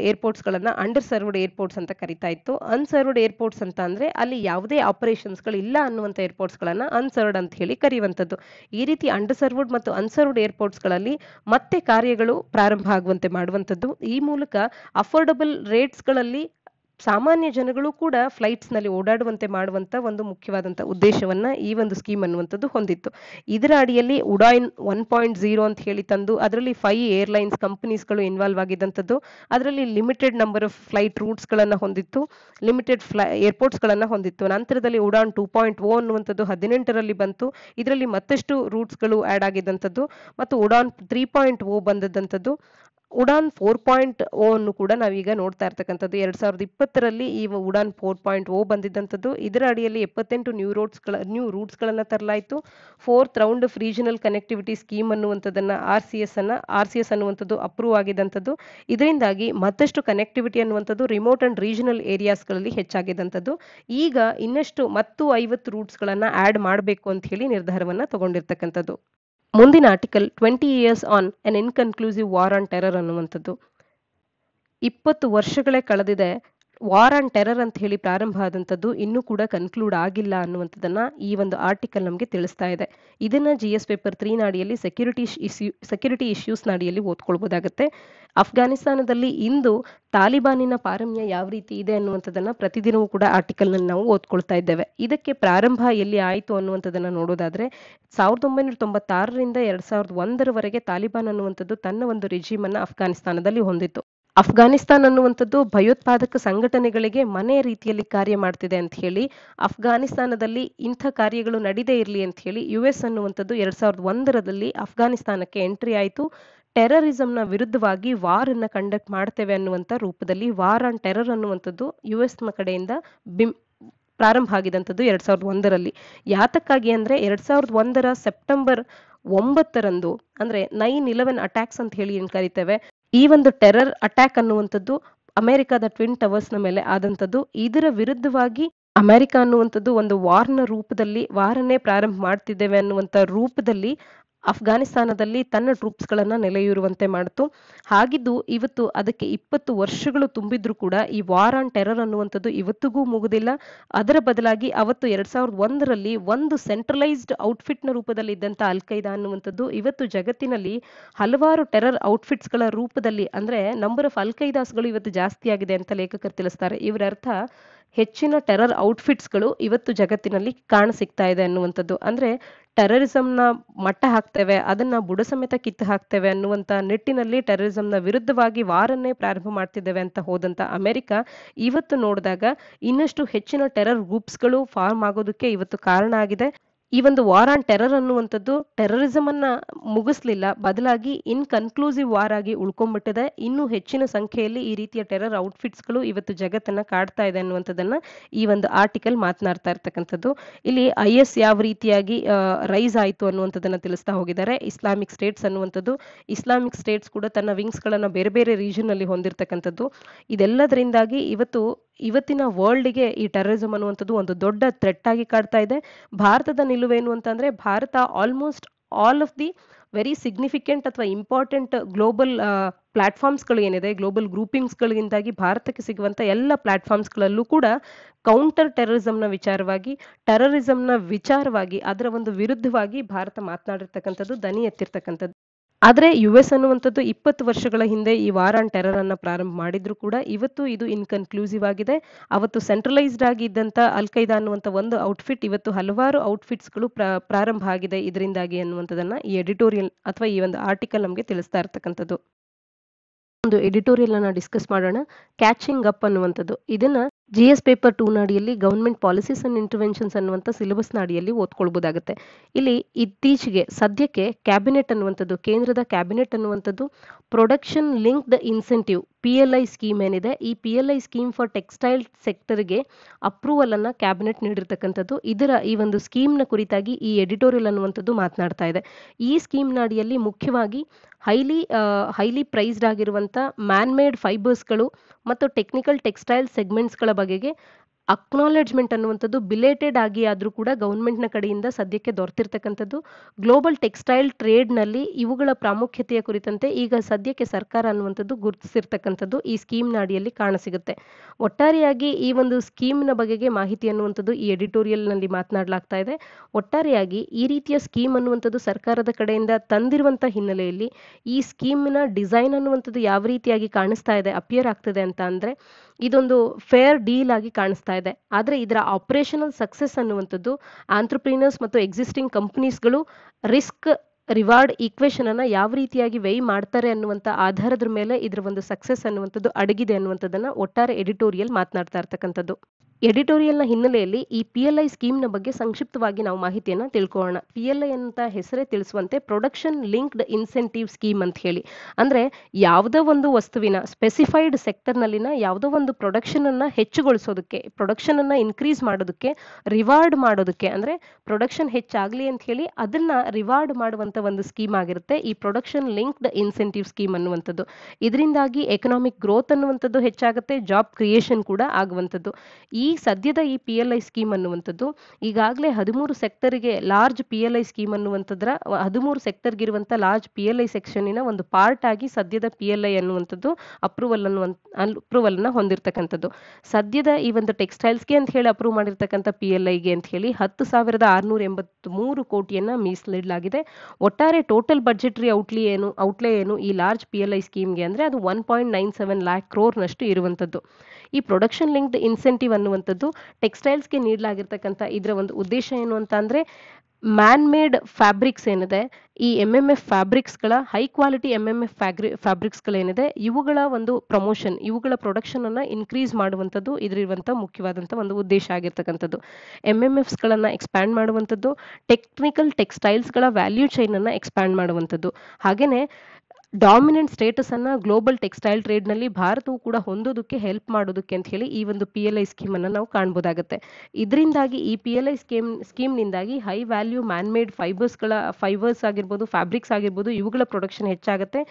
ಏರ್ಪೋರ್ಟ್ಸ್ಗಳನ್ನು ಅಂಡರ್ ಸರ್ವ್ಡ್ ಏರ್ಪೋರ್ಟ್ಸ್ ಅಂತ ಕರಿತಾ ಇತ್ತು. ಅನ್ಸರ್ವ್ಡ್ ಏರ್ಪೋರ್ಟ್ಸ್ ಅಂತ ಅಂದರೆ ಅಲ್ಲಿ ಯಾವುದೇ ಆಪರೇಷನ್ಸ್ಗಳು ಇಲ್ಲ ಅನ್ನುವಂಥ ಏರ್ಪೋರ್ಟ್ಸ್ಗಳನ್ನು ಅನ್ಸರ್ವ್ಡ್ ಅಂತ ಹೇಳಿ ಕರೆಯುವಂಥದ್ದು. ಈ ರೀತಿ ಅಂಡರ್ ಸರ್ವ್ಡ್ ಮತ್ತು ಅನ್ಸರ್ವ್ಡ್ ಏರ್ಪೋರ್ಟ್ಸ್ಗಳಲ್ಲಿ ಮತ್ತೆ ಕಾರ್ಯಗಳು ಪ್ರಾರಂಭ ಆಗುವಂತೆ ಮಾಡುವಂಥದ್ದು. ಈ ಮೂಲಕ ಅಫೋರ್ಡಬಲ್ ರೇಟ್ಸ್ಗಳಲ್ಲಿ ಸಾಮಾನ್ಯ ಜನಗಳು ಕೂಡ ಫ್ಲೈಟ್ಸ್ನಲ್ಲಿ ಓಡಾಡುವಂತೆ ಮಾಡುವಂತ ಒಂದು ಮುಖ್ಯವಾದಂಥ ಉದ್ದೇಶವನ್ನ ಈ ಒಂದು ಸ್ಕೀಮ್ ಅನ್ನುವಂಥದ್ದು ಹೊಂದಿತ್ತು. ಇದರ ಅಡಿಯಲ್ಲಿ ಉಡಾಯಿನ್ ಒನ್ ಪಾಯಿಂಟ್ ಜೀರೋ ಅಂತ ಹೇಳಿ ತಂದು, ಅದರಲ್ಲಿ ಫೈವ್ ಏರ್ಲೈನ್ಸ್ ಕಂಪನೀಸ್ಗಳು ಇನ್ವಾಲ್ವ್ ಆಗಿದ್ದಂಥದ್ದು, ಅದರಲ್ಲಿ limited number of flight routes ಗಳನ್ನ ಹೊಂದಿತ್ತು ಲಿಮಿಟೆಡ್ ಫ್ಲೈ ಏರ್ಪೋರ್ಟ್ಸ್ ಗಳನ್ನ ಹೊಂದಿತ್ತು. ನಂತರದಲ್ಲಿ ಉಡಾನ್ ಟೂ ಪಾಯಿಂಟ್ ಓ ಅನ್ನುವಂಥದ್ದು ಹದಿನೆಂಟರಲ್ಲಿ ಬಂತು. ಇದರಲ್ಲಿ ಮತ್ತಷ್ಟು ರೂಟ್ಸ್ಗಳು ಆಡ್ ಆಗಿದ್ದಂಥದ್ದು. ಮತ್ತು ಉಡಾನ್ ತ್ರೀ ಪಾಯಿಂಟ್ ಓ ಬಂದದ್ದಂಥದ್ದು. ಉಡಾನ್ ಫೋರ್ ಪಾಯಿಂಟ್ ಓ ಅನ್ನು ಕೂಡ ನಾವೀಗ ನೋಡ್ತಾ ಇರ್ತಕ್ಕಂಥದ್ದು. ಎರಡ್ ಸಾವಿರದ ಇಪ್ಪತ್ತರಲ್ಲಿ ಈ ಉಡಾನ್ ಫೋರ್ ಪಾಯಿಂಟ್ ಓ ಬಂದಿದ್ದಂಥದ್ದು. ಇದರ ಅಡಿಯಲ್ಲಿ ಎಪ್ಪತ್ತೆಂಟು ನ್ಯೂ ರೋಡ್ಸ್ಗಳ ನ್ಯೂ ರೂಟ್ಸ್ಗಳನ್ನು ತರಲಾಯಿತು. Fourth round regional connectivity scheme ಅನ್ನುವಂಥದ್ದನ್ನು ಆರ್ ಸಿ ಎಸ್ ಅನ್ನು ಆರ್ ಸಿ ಎಸ್ ಅನ್ನುವಂಥದ್ದು ಅಪ್ರೂವ್ ಆಗಿದ್ದಂಥದ್ದು ಇದರಿಂದಾಗಿ ಮತ್ತಷ್ಟು ಕನೆಕ್ಟಿವಿಟಿ ಅನ್ನುವಂಥದ್ದು ರಿಮೋಟ್ ಅಂಡ್ ರೀಜನಲ್ ಏರಿಯಾಸ್ಗಳಲ್ಲಿ ಹೆಚ್ಚಾಗಿದ್ದಂಥದ್ದು ಈಗ ಇನ್ನಷ್ಟು ಮತ್ತು ಐವತ್ತು ರೂಟ್ಸ್ಗಳನ್ನು ಆಡ್ ಮಾಡಬೇಕು ಅಂತ ಹೇಳಿ ನಿರ್ಧಾರವನ್ನ ತಗೊಂಡಿರ್ತಕ್ಕಂಥದ್ದು. ಮುಂದಿನ article twenty years on an inconclusive war on terror ಅನ್ನುವಂಥದ್ದು. ಇಪ್ಪತ್ತು ವರ್ಷಗಳೇ ಕಳೆದಿದೆ. ವಾರ್ ಆನ್ ಟೆರರ್ ಅಂತ ಹೇಳಿ ಪ್ರಾರಂಭ ಆದಂಥದ್ದು ಇನ್ನೂ ಕೂಡ ಕನ್ಕ್ಲೂಡ್ ಆಗಿಲ್ಲ ಅನ್ನುವಂಥದ್ದನ್ನ ಈ ಒಂದು ಆರ್ಟಿಕಲ್ ನಮಗೆ ತಿಳಿಸ್ತಾ ಇದೆ. ಇದನ್ನ ಜಿ ಎಸ್ ಪೇಪರ್ ತ್ರೀ ನಾಡಿಯಲ್ಲಿ ಸೆಕ್ಯೂರಿಟಿ ಇಶ್ಯೂ ಸೆಕ್ಯೂರಿಟಿ ಇಶ್ಯೂಸ್ ನಾಡಿಯಲ್ಲಿ ಓದ್ಕೊಳ್ಬೋದಾಗುತ್ತೆ. ಅಫ್ಘಾನಿಸ್ತಾನದಲ್ಲಿ ಇಂದು ತಾಲಿಬಾನಿನ ಪಾರಮ್ಯ ಯಾವ ರೀತಿ ಇದೆ ಅನ್ನುವಂಥದ್ದನ್ನ ಪ್ರತಿದಿನವೂ ಕೂಡ ಆರ್ಟಿಕಲ್ನಲ್ಲಿ ನಾವು ಓದ್ಕೊಳ್ತಾ ಇದ್ದೇವೆ. ಇದಕ್ಕೆ ಪ್ರಾರಂಭ ಎಲ್ಲಿ ಆಯಿತು ಅನ್ನುವಂಥದ್ದನ್ನ ನೋಡೋದಾದ್ರೆ ಸಾವಿರದ ಒಂಬೈನೂರ ತೊಂಬತ್ತಾರರಿಂದ ಎರಡ್ ಸಾವಿರದ ಒಂದರವರೆಗೆ ತಾಲಿಬಾನ್ ಅನ್ನುವಂಥದ್ದು ತನ್ನ ಒಂದು ರಿಜಿಮ್ ಅನ್ನ ಅಫ್ಘಾನಿಸ್ತಾನದಲ್ಲಿ ಹೊಂದಿತ್ತು. ಅಫ್ಘಾನಿಸ್ತಾನ್ ಅನ್ನುವಂಥದ್ದು ಭಯೋತ್ಪಾದಕ ಸಂಘಟನೆಗಳಿಗೆ ಮನೆ ರೀತಿಯಲ್ಲಿ ಕಾರ್ಯ ಮಾಡ್ತಿದೆ ಅಂತ ಹೇಳಿ, ಅಫ್ಘಾನಿಸ್ತಾನದಲ್ಲಿ ಇಂಥ ಕಾರ್ಯಗಳು ನಡೀದೇ ಇರಲಿ ಅಂತ ಹೇಳಿ ಯು ಎಸ್ ಅನ್ನುವಂಥದ್ದು ಎರಡ್ ಸಾವಿರದ ಒಂದರಲ್ಲಿ ಅಫ್ಘಾನಿಸ್ತಾನಕ್ಕೆ ಎಂಟ್ರಿ ಆಯಿತು. ಟೆರರಿಸಂನ ವಿರುದ್ಧವಾಗಿ ವಾರ್ ಅನ್ನು ಕಂಡಕ್ಟ್ ಮಾಡ್ತೇವೆ ಅನ್ನುವಂಥ ರೂಪದಲ್ಲಿ ವಾರ್ ಆನ್ ಟೆರರ್ ಅನ್ನುವಂಥದ್ದು ಯು ಎಸ್ನ ಕಡೆಯಿಂದ ಬಿಂ, ಪ್ರಾರಂಭ ಆಗಿದಂಥದ್ದು ಎರಡ್ ಸಾವಿರದ ಒಂದರಲ್ಲಿ. ಯಾತಕ್ಕಾಗಿ ಅಂದ್ರೆ ಎರಡ್ ಸಾವಿರದ ಒಂದರ ಸೆಪ್ಟೆಂಬರ್ ಒಂಬತ್ತರಂದು ಅಂದ್ರೆ ನೈನ್ ಇಲೆವೆನ್ ಅಟ್ಯಾಕ್ಸ್ ಅಂತ ಹೇಳಿ ಏನ್ ಕರಿತೇವೆ? ಈ ಒಂದು ಟೆರರ್ ಅಟ್ಯಾಕ್ ಅನ್ನುವಂಥದ್ದು ಅಮೆರಿಕದ ಟ್ವಿನ್ನ ಮೇಲೆ ಆದಂಥದ್ದು. ಇದರ ವಿರುದ್ಧವಾಗಿ ಅಮೆರಿಕ ಅನ್ನುವಂಥದ್ದು ಒಂದು ವಾರ್ನ ರೂಪದಲ್ಲಿ ವಾರನ್ನೇ ಪ್ರಾರಂಭ ಮಾಡ್ತಿದ್ದೇವೆ ಅನ್ನುವಂಥ ರೂಪದಲ್ಲಿ ಅಫ್ಘಾನಿಸ್ತಾನದಲ್ಲಿ ತನ್ನ ಟ್ರೂಪ್ಸ್ಗಳನ್ನು ನೆಲೆಯೂರುವಂತೆ ಮಾಡಿತು. ಹಾಗಿದ್ದು ಇವತ್ತು ಅದಕ್ಕೆ ಇಪ್ಪತ್ತು ವರ್ಷಗಳು ತುಂಬಿದ್ರು ಕೂಡ ಈ ವಾರ್ ಆನ್ ಟೆರರ್ ಅನ್ನುವಂಥದ್ದು ಇವತ್ತಿಗೂ ಮುಗುದಿಲ್ಲ. ಅದರ ಬದಲಾಗಿ ಅವತ್ತು ಎರಡ್ ಸಾವಿರದ ಒಂದರಲ್ಲಿ ಒಂದು ಸೆಂಟ್ರಲೈಸ್ಡ್ ಔಟ್ಫಿಟ್ನ ರೂಪದಲ್ಲಿ ಇದ್ದಂತ ಅಲ್ ಖೈದಾ ಅನ್ನುವಂಥದ್ದು ಇವತ್ತು ಜಗತ್ತಿನಲ್ಲಿ ಹಲವಾರು ಟೆರರ್ ಔಟ್ಫಿಟ್ಸ್ಗಳ ರೂಪದಲ್ಲಿ, ಅಂದ್ರೆ ನಂಬರ್ ಆಫ್ ಅಲ್ ಖೈದಾಸ್ಗಳು ಇವತ್ತು ಜಾಸ್ತಿ ಆಗಿದೆ ಅಂತ ಲೇಖಕರು ತಿಳಿಸ್ತಾರೆ. ಇವರ ಅರ್ಥ ಹೆಚ್ಚಿನ ಟೆರರ್ ಔಟ್ಫಿಟ್ಸ್ಗಳು ಇವತ್ತು ಜಗತ್ತಿನಲ್ಲಿ ಕಾಣಸಿಗ್ತಾ ಇದೆ ಅನ್ನುವಂಥದ್ದು. ಅಂದರೆ ಟೆರರಿಸಂನ ಮಟ್ಟ ಹಾಕ್ತೇವೆ, ಅದನ್ನು ಬುಡ ಸಮೇತ ಕಿತ್ತು ಹಾಕ್ತೇವೆ ಅನ್ನುವಂಥ ನಿಟ್ಟಿನಲ್ಲಿ ಟೆರರಿಸಂನ ವಿರುದ್ಧವಾಗಿ ವಾರನ್ನೇ ಪ್ರಾರಂಭ ಮಾಡ್ತಿದ್ದೇವೆ ಅಂತ ಹೋದಂಥ ಅಮೆರಿಕ ಇವತ್ತು ನೋಡಿದಾಗ ಇನ್ನಷ್ಟು ಹೆಚ್ಚಿನ ಟೆರರ್ ಗ್ರೂಪ್ಸ್ಗಳು ಫಾರ್ಮ್ ಆಗೋದಕ್ಕೆ ಇವತ್ತು ಕಾರಣ ಆಗಿದೆ. ಈ ಒಂದು ವಾರ್ ಆನ್ ಟೆರರ್ ಅನ್ನುವಂಥದ್ದು ಟೆರರಿಸಮ್ ಅನ್ನ ಮುಗಿಸ್ಲಿಲ್ಲ. ಬದಲಾಗಿ ಇನ್ ಕನ್ಕ್ಲೂಸಿವ್ ವಾರ್ ಆಗಿ ಉಳ್ಕೊಂಡ್ಬಿಟ್ಟಿದೆ. ಇನ್ನೂ ಹೆಚ್ಚಿನ ಸಂಖ್ಯೆಯಲ್ಲಿ ಈ ರೀತಿಯ ಟೆರರ್ ಔಟ್ಫಿಟ್ಸ್ಗಳು ಇವತ್ತು ಜಗತ್ತನ್ನ ಕಾಡ್ತಾ ಇದೆ ಅನ್ನುವಂಥದ್ದನ್ನ ಈ ಒಂದು ಆರ್ಟಿಕಲ್ ಮಾತನಾಡ್ತಾ ಇರ್ತಕ್ಕಂಥದ್ದು. ಇಲ್ಲಿ ಐ ಎಸ್ ಯಾವ ರೀತಿಯಾಗಿ ರೈಸ್ ಆಯಿತು ಅನ್ನುವಂಥದ್ದನ್ನ ತಿಳಿಸ್ತಾ ಹೋಗಿದ್ದಾರೆ. ಇಸ್ಲಾಮಿಕ್ ಸ್ಟೇಟ್ಸ್ ಅನ್ನುವಂಥದ್ದು. ಇಸ್ಲಾಮಿಕ್ ಸ್ಟೇಟ್ಸ್ ಕೂಡ ತನ್ನ ವಿಂಗ್ಸ್ ಗಳನ್ನ ಬೇರೆ ಬೇರೆ ರೀಜನ್ ಅಲ್ಲಿ ಹೊಂದಿರತಕ್ಕಂಥದ್ದು. ಇದೆಲ್ಲದರಿಂದಾಗಿ ಇವತ್ತು ಇವತ್ತಿನ ವರ್ಲ್ಡ್ಗೆ ಈ ಟೆರರಿಸಂ ಅನ್ನುವಂಥದ್ದು ಒಂದು ದೊಡ್ಡ ಥ್ರೆಟ್ ಆಗಿ ಕಾಡ್ತಾ ಇದೆ. ಭಾರತದ ನಿಲುವೇನು ಅಂತಂದ್ರೆ Bharat almost all of the very significant ಅಥವಾ ಇಂಪಾರ್ಟೆಂಟ್ ಗ್ಲೋಬಲ್ ಪ್ಲಾಟ್ಫಾರ್ಮ್ಸ್ಗಳು ಏನಿದೆ ಗ್ಲೋಬಲ್ ಗ್ರೂಪಿಂಗ್ಸ್ಗಳಿಂದಾಗಿ ಭಾರತಕ್ಕೆ ಸಿಗುವಂತ ಎಲ್ಲ ಪ್ಲಾಟ್ಫಾರ್ಮ್ಸ್ಗಳಲ್ಲೂ ಕೂಡ ಕೌಂಟರ್ ಟೆರರಿಸಂನ ವಿಚಾರವಾಗಿ ಟೆರರಿಸಂನ ವಿಚಾರವಾಗಿ, ಅದರ ಒಂದು ವಿರುದ್ಧವಾಗಿ ಭಾರತ ಮಾತನಾಡಿರ್ತಕ್ಕಂಥದ್ದು, ದನಿ ಎತ್ತಿರ್ತಕ್ಕಂಥದ್ದು. ಆದ್ರೆ ಯು ಎಸ್ ಅನ್ನುವಂಥದ್ದು ಇಪ್ಪತ್ತು ವರ್ಷಗಳ ಹಿಂದೆ ಈ ವಾರ್ ಆನ್ ಟೆರರ್ ಅನ್ನ ಪ್ರಾರಂಭ ಮಾಡಿದ್ರು ಕೂಡ ಇವತ್ತು ಇದು ಇನ್ಕನ್ಕ್ಲೂಸಿವ್ ಆಗಿದೆ. ಅವತ್ತು ಸೆಂಟ್ರಲೈಸ್ಡ್ ಆಗಿ ಇದ್ದಂತ ಅಲ್ ಖೈದಾ ಅನ್ನುವಂಥ ಒಂದು ಔಟ್ಫಿಟ್ ಇವತ್ತು ಹಲವಾರು ಔಟ್ಫಿಟ್ಸ್ಗಳು ಪ್ರಾರಂಭ ಆಗಿದೆ ಇದರಿಂದಾಗಿ ಅನ್ನುವಂಥದ್ದನ್ನ ಈ ಎಡಿಟೋರಿಯಲ್ ಅಥವಾ ಈ ಒಂದು ಆರ್ಟಿಕಲ್ ನಮಗೆ ತಿಳಿಸ್ತಾ ಇರ್ತಕ್ಕಂಥದ್ದು. ಒಂದು ಎಡಿಟೋರಿಯಲ್ ಅನ್ನು ಡಿಸ್ಕಸ್ ಮಾಡೋಣ. ಕ್ಯಾಚಿಂಗ್ ಅಪ್ ಅನ್ನುವಂಥದ್ದು. ಇದನ್ನ ಜಿ ಎಸ್ ಪೇಪರ್ ಟೂ ನಾಡಿಯಲ್ಲಿ ಗೌರ್ಮೆಂಟ್ ಪಾಲಿಸೀಸ್ ಅಂಡ್ ಇಂಟರ್ವೆನ್ಷನ್ಸ್ ಅನ್ನುವಂಥ ಸಿಲೆಬಸ್ ನಾಡಿಯಲ್ಲಿ ಓದ್ಕೊಳ್ಬೋದಾಗುತ್ತೆ. ಇಲ್ಲಿ ಇತ್ತೀಚೆಗೆ ಸದ್ಯಕ್ಕೆ ಕ್ಯಾಬಿನೆಟ್ ಅನ್ನುವಂಥದ್ದು, ಕೇಂದ್ರದ ಕ್ಯಾಬಿನೆಟ್ ಅನ್ನುವಂಥದ್ದು production linked incentive P L I scheme ಏನಿದೆ, ಈ P L I scheme for textile ಸೆಕ್ಟರ್ಗೆ approval ಅನ್ನು ಕ್ಯಾಬಿನೆಟ್ ನೀಡಿರ್ತಕ್ಕಂಥದ್ದು. ಇದರ ಈ ಒಂದು ಸ್ಕೀಮ್ನ ಕುರಿತಾಗಿ ಈ ಎಡಿಟೋರಿಯಲ್ ಅನ್ನುವಂಥದ್ದು ಮಾತನಾಡ್ತಾ ಇದೆ. ಈ ಸ್ಕೀಮ್ ನಾಡಿಯಲ್ಲಿ ಮುಖ್ಯವಾಗಿ ಹೈಲಿ ಹೈಲಿ ಪ್ರೈಸ್ಡ್ ಆಗಿರುವಂಥ ಮ್ಯಾನ್ ಮೇಡ್ ಫೈಬರ್ಸ್ಗಳು ಮತ್ತು ಟೆಕ್ನಿಕಲ್ ಟೆಕ್ಸ್ಟೈಲ್ ಸೆಗ್ಮೆಂಟ್ಸ್ಗಳ ಬಗೆಗೆ ಅಕ್ನಾಲೆಜ್ಮೆಂಟ್ ಅನ್ನುವಂಥದ್ದು ಬಿಲೇಟೆಡ್ ಆಗಿ ಆದರೂ ಕೂಡ ಗೌರ್ಮೆಂಟ್ನ ಕಡೆಯಿಂದ ಸದ್ಯಕ್ಕೆ ದೊರೆತಿರ್ತಕ್ಕಂಥದ್ದು. ಗ್ಲೋಬಲ್ ಟೆಕ್ಸ್ಟೈಲ್ ಟ್ರೇಡ್ನಲ್ಲಿ ಇವುಗಳ ಪ್ರಾಮುಖ್ಯತೆಯ ಕುರಿತಂತೆ ಈಗ ಸದ್ಯಕ್ಕೆ ಸರ್ಕಾರ ಅನ್ನುವಂಥದ್ದು ಗುರುತಿಸಿರ್ತಕ್ಕಂಥದ್ದು ಈ ಸ್ಕೀಮ್ನ ಅಡಿಯಲ್ಲಿ ಕಾಣಸಿಗುತ್ತೆ. ಒಟ್ಟಾರೆಯಾಗಿ ಈ ಒಂದು ಸ್ಕೀಮ್ನ ಬಗೆಗೆ ಮಾಹಿತಿ ಅನ್ನುವಂಥದ್ದು ಈ ಎಡಿಟೋರಿಯಲ್ನಲ್ಲಿ ಮಾತನಾಡಲಾಗ್ತಾ ಇದೆ. ಒಟ್ಟಾರೆಯಾಗಿ ಈ ರೀತಿಯ ಸ್ಕೀಮ್ ಅನ್ನುವಂಥದ್ದು ಸರ್ಕಾರದ ಕಡೆಯಿಂದ ತಂದಿರುವಂಥ ಹಿನ್ನೆಲೆಯಲ್ಲಿ ಈ ಸ್ಕೀಮ್ನ ಡಿಸೈನ್ ಅನ್ನುವಂಥದ್ದು ಯಾವ ರೀತಿಯಾಗಿ ಕಾಣಿಸ್ತಾ ಇದೆ ಅಪಿಯರ್ ಆಗ್ತದೆ ಅಂತ ಅಂದ್ರೆ ಇದೊಂದು ಫೇರ್ ಡೀಲ್ ಆಗಿ ಕಾಣಿಸ್ತಾ ಇದೆ. ಆದರೆ ಇದರ ಆಪರೇಷನಲ್ ಸಕ್ಸೆಸ್ ಅನ್ನುವಂಥದ್ದು ಆಂಟ್ರಪ್ರೀನರ್ಸ್ ಮತ್ತು ಎಕ್ಸಿಸ್ಟಿಂಗ್ ಕಂಪ್ನೀಸ್ಗಳು ರಿಸ್ಕ್ ರಿವಾರ್ಡ್ ಈಕ್ವೇಶನ್ ಅನ್ನ ಯಾವ ರೀತಿಯಾಗಿ ವೈ ಮಾಡ್ತಾರೆ ಅನ್ನುವಂಥ ಆಧಾರದ ಮೇಲೆ ಇದರ ಒಂದು ಸಕ್ಸೆಸ್ ಅನ್ನುವಂಥದ್ದು ಅಡಗಿದೆ ಅನ್ನುವಂಥದ್ದನ್ನ ಒಟ್ಟಾರೆ ಎಡಿಟೋರಿಯಲ್ ಮಾತನಾಡ್ತಾ ಇರ್ತಕ್ಕಂಥದ್ದು. ಎಡಿಟೋರಿಯಲ್ನ ಹಿನ್ನೆಲೆಯಲ್ಲಿ ಈ ಪಿ ಎಲ್ ಐ ಸ್ಕೀಮ್ನ ಬಗ್ಗೆ ಸಂಕ್ಷಿಪ್ತವಾಗಿ ನಾವು ಮಾಹಿತಿಯನ್ನು ತಿಳ್ಕೊಳ್ಳೋಣ. ಪಿ ಎಲ್ ಐ ಅಂತ ಹೆಸರೇ ತಿಳಿಸುವಂತೆ ಪ್ರೊಡಕ್ಷನ್ ಲಿಂಕ್ಡ್ ಇನ್ಸೆಂಟಿವ್ ಸ್ಕೀಮ್ ಅಂತ ಹೇಳಿ. ಅಂದ್ರೆ ಯಾವುದೋ ಒಂದು ವಸ್ತುವಿನ ಸ್ಪೆಸಿಫೈಡ್ ಸೆಕ್ಟರ್ನಲ್ಲಿನ ಯಾವುದೋ ಒಂದು ಪ್ರೊಡಕ್ಷನ್ ಅನ್ನ ಹೆಚ್ಚುಗೊಳಿಸೋದಕ್ಕೆ ಪ್ರೊಡಕ್ಷನ್ ಅನ್ನ ಇನ್ಕ್ರೀಸ್ ಮಾಡೋದಕ್ಕೆ ರಿವಾರ್ಡ್ ಮಾಡೋದಕ್ಕೆ, ಅಂದ್ರೆ ಪ್ರೊಡಕ್ಷನ್ ಹೆಚ್ಚಾಗ್ಲಿ ಅಂತ ಹೇಳಿ ಅದನ್ನ ರಿವಾರ್ಡ್ ಮಾಡುವಂತ ಒಂದು ಸ್ಕೀಮ್ ಆಗಿರುತ್ತೆ ಈ ಪ್ರೊಡಕ್ಷನ್ ಲಿಂಕ್ಡ್ ಇನ್ಸೆಂಟಿವ್ ಸ್ಕೀಮ್ ಅನ್ನುವಂಥದ್ದು. ಇದರಿಂದಾಗಿ ಎಕನಾಮಿಕ್ ಗ್ರೋತ್ ಅನ್ನುವಂಥದ್ದು ಹೆಚ್ಚಾಗುತ್ತೆ ಜಾಬ್ ಕ್ರಿಯೇಷನ್ ಕೂಡ ಆಗುವಂಥದ್ದು. ಈ ಸದ್ಯದ ಈ ಪಿ ಎಲ್ ಐ ಸ್ಕೀಮ್ ಅನ್ನುವಂಥದ್ದು, ಈಗಾಗಲೇ ಹದಿಮೂರು ಸೆಕ್ಟರ್ಗೆ large P L I scheme ಅನ್ನುವಂಥದ್ರ, ಹದಿಮೂರು ಸೆಕ್ಟರ್ಗಿರುವಂಥ ಲಾರ್ಜ್ ಪಿ ಎಲ್ ಐ ಸೆಕ್ಷನ್ನಿನ ಒಂದು ಪಾರ್ಟ್ ಆಗಿ ಸದ್ಯದ ಪಿ ಎಲ್ ಐ ಅನ್ನುವಂಥದ್ದು ಅಪ್ರೂವಲ್ ಅನ್ನುವಂಥ ಅಪ್ರೂವಲ್ ಅನ್ನ ಹೊಂದಿರತಕ್ಕಂಥದ್ದು. ಸದ್ಯದ ಈ ಒಂದು ಟೆಕ್ಸ್ಟೈಲ್ಸ್ಗೆ ಅಂತ ಹೇಳಿ ಅಪ್ರೂವ್ ಮಾಡಿರ್ತಕ್ಕಂಥ ಪಿ ಎಲ್ ಐಗೆ ಅಂತ ಹೇಳಿ ಹತ್ತು ಸಾವಿರದ ಆರುನೂರ ಎಂಬತ್ತ್ ಮೂರು ಕೋಟಿಯನ್ನ ಮೀಸಲಿಡಲಾಗಿದೆ ಒಟ್ಟಾರೆ ಟೋಟಲ್ ಬಜೆಟ್ರಿ ಔಟ್ಲಿ ಏನು ಔಟ್ಲೇ ಏನು ಈ ಲಾರ್ಜ್ ಪಿ ಎಲ್ ಐ ಸ್ಕೀಮ್ಗೆ ಅಂದರೆ ಅದು one point nine seven lakh ಕ್ರೋರ್ನಷ್ಟು ಇರುವಂಥದ್ದು. ಈ ಪ್ರೊಡಕ್ಷನ್ ಲಿಂಕ್ಡ್ ಇನ್ಸೆಂಟಿವ್ ಅನ್ನುವಂಥದ್ದು ಟೆಕ್ಸ್ಟೈಲ್ಸ್ಗೆ ನೀಡಲಾಗಿರ್ತಕ್ಕಂಥ ಇದರ ಒಂದು ಉದ್ದೇಶ ಏನು ಅಂತ ಅಂದರೆ ಮ್ಯಾನ್ ಮೇಡ್ ಫ್ಯಾಬ್ರಿಕ್ಸ್ ಏನಿದೆ, ಈ M M F ಫ್ಯಾಬ್ರಿಕ್ಸ್ಗಳ high quality M M F ಫ್ಯಾಬ್ರಿ ಫ್ಯಾಬ್ರಿಕ್ಸ್ಗಳೇನಿದೆ ಇವುಗಳ ಒಂದು ಪ್ರಮೋಷನ್ ಇವುಗಳ ಪ್ರೊಡಕ್ಷನ್ ಅನ್ನ ಇನ್ಕ್ರೀಸ್ ಮಾಡುವಂಥದ್ದು ಇದರಿರುವಂಥ ಮುಖ್ಯವಾದಂಥ ಒಂದು ಉದ್ದೇಶ ಆಗಿರ್ತಕ್ಕಂಥದ್ದು. ಎಂ ಎಂ ಎಫ್ಸ್ಗಳನ್ನು ಎಕ್ಸ್ಪ್ಯಾಂಡ್ ಮಾಡುವಂಥದ್ದು ಟೆಕ್ನಿಕಲ್ ಟೆಕ್ಸ್ಟೈಲ್ಸ್ಗಳ ವ್ಯಾಲ್ಯೂ ಚೈನನ್ನು ಎಕ್ಸ್ಪ್ಯಾಂಡ್ ಮಾಡುವಂಥದ್ದು. ಹಾಗೇನೆ ಡಾಮಿನೆಂಟ್ ಸ್ಟೇಟಸ್ ಅನ್ನ ಗ್ಲೋಬಲ್ ಟೆಕ್ಸ್ಟೈಲ್ ಟ್ರೇಡ್ನಲ್ಲಿ ಭಾರತವು ಕೂಡ ಹೊಂದೋದಕ್ಕೆ ಹೆಲ್ಪ್ ಮಾಡೋದಕ್ಕೆ ಅಂತ ಹೇಳಿ ಈ ಒಂದು ಪಿ ಎಲ್ ಐ ಸ್ಕೀಮ್ ಅನ್ನ ನಾವು ಕಾಣಬಹುದಾಗುತ್ತೆ ಇದರಿಂದಾಗಿ ಈ ಪಿ ಎಲ್ ಐ ಸ್ಕೀಮ್ ನಿಂದಾಗಿ ಹೈ ವ್ಯಾಲ್ಯೂ ಮ್ಯಾನ್ ಮೇಡ್ ಫೈಬರ್ಸ್ಗಳ ಫೈಬರ್ಸ್ ಆಗಿರ್ಬೋದು ಫ್ಯಾಬ್ರಿಕ್ಸ್ ಆಗಿರ್ಬೋದು, ಇವುಗಳ ಪ್ರೊಡಕ್ಷನ್ ಹೆಚ್ಚಾಗುತ್ತೆ.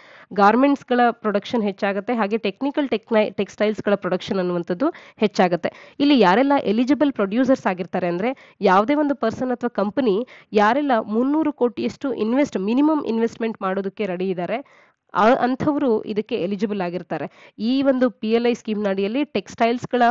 ಗಾರ್ಮೆಂಟ್ಸ್ಗಳ ಪ್ರೊಡಕ್ಷನ್ ಹೆಚ್ಚಾಗುತ್ತೆ. ಹಾಗೆ ಟೆಕ್ನಿಕಲ್ ಟೆಕ್ನೈ ಟೆಕ್ಸ್ಟೈಲ್ಸ್ಗಳ ಪ್ರೊಡಕ್ಷನ್ ಅನ್ನುವಂಥದ್ದು ಹೆಚ್ಚಾಗುತ್ತೆ. ಇಲ್ಲಿ ಯಾರೆಲ್ಲ ಎಲಿಜಿಬಲ್ ಪ್ರೊಡ್ಯೂಸರ್ಸ್ ಆಗಿರ್ತಾರೆ ಅಂದ್ರೆ, ಯಾವುದೇ ಒಂದು ಪರ್ಸನ್ ಅಥವಾ ಕಂಪನಿ ಯಾರೆಲ್ಲ ಮುನ್ನೂರು ಕೋಟಿಯಷ್ಟು ಇನ್ವೆಸ್ಟ್ ಮಿನಿಮಮ್ ಇನ್ವೆಸ್ಟ್ಮೆಂಟ್ ಮಾಡೋದಕ್ಕೆ ರೆಡಿ ಇದ್ದಾರೆ ಅಂಥವರು ಇದಕ್ಕೆ ಎಲಿಜಿಬಲ್ ಆಗಿರ್ತಾರೆ. ಈ ಒಂದು ಪಿ ಎಲ್ ಐ ಸ್ಕೀಮ್ ಅಡಿಯಲ್ಲಿ ಟೆಕ್ಸ್ಟೈಲ್ಸ್ಗಳ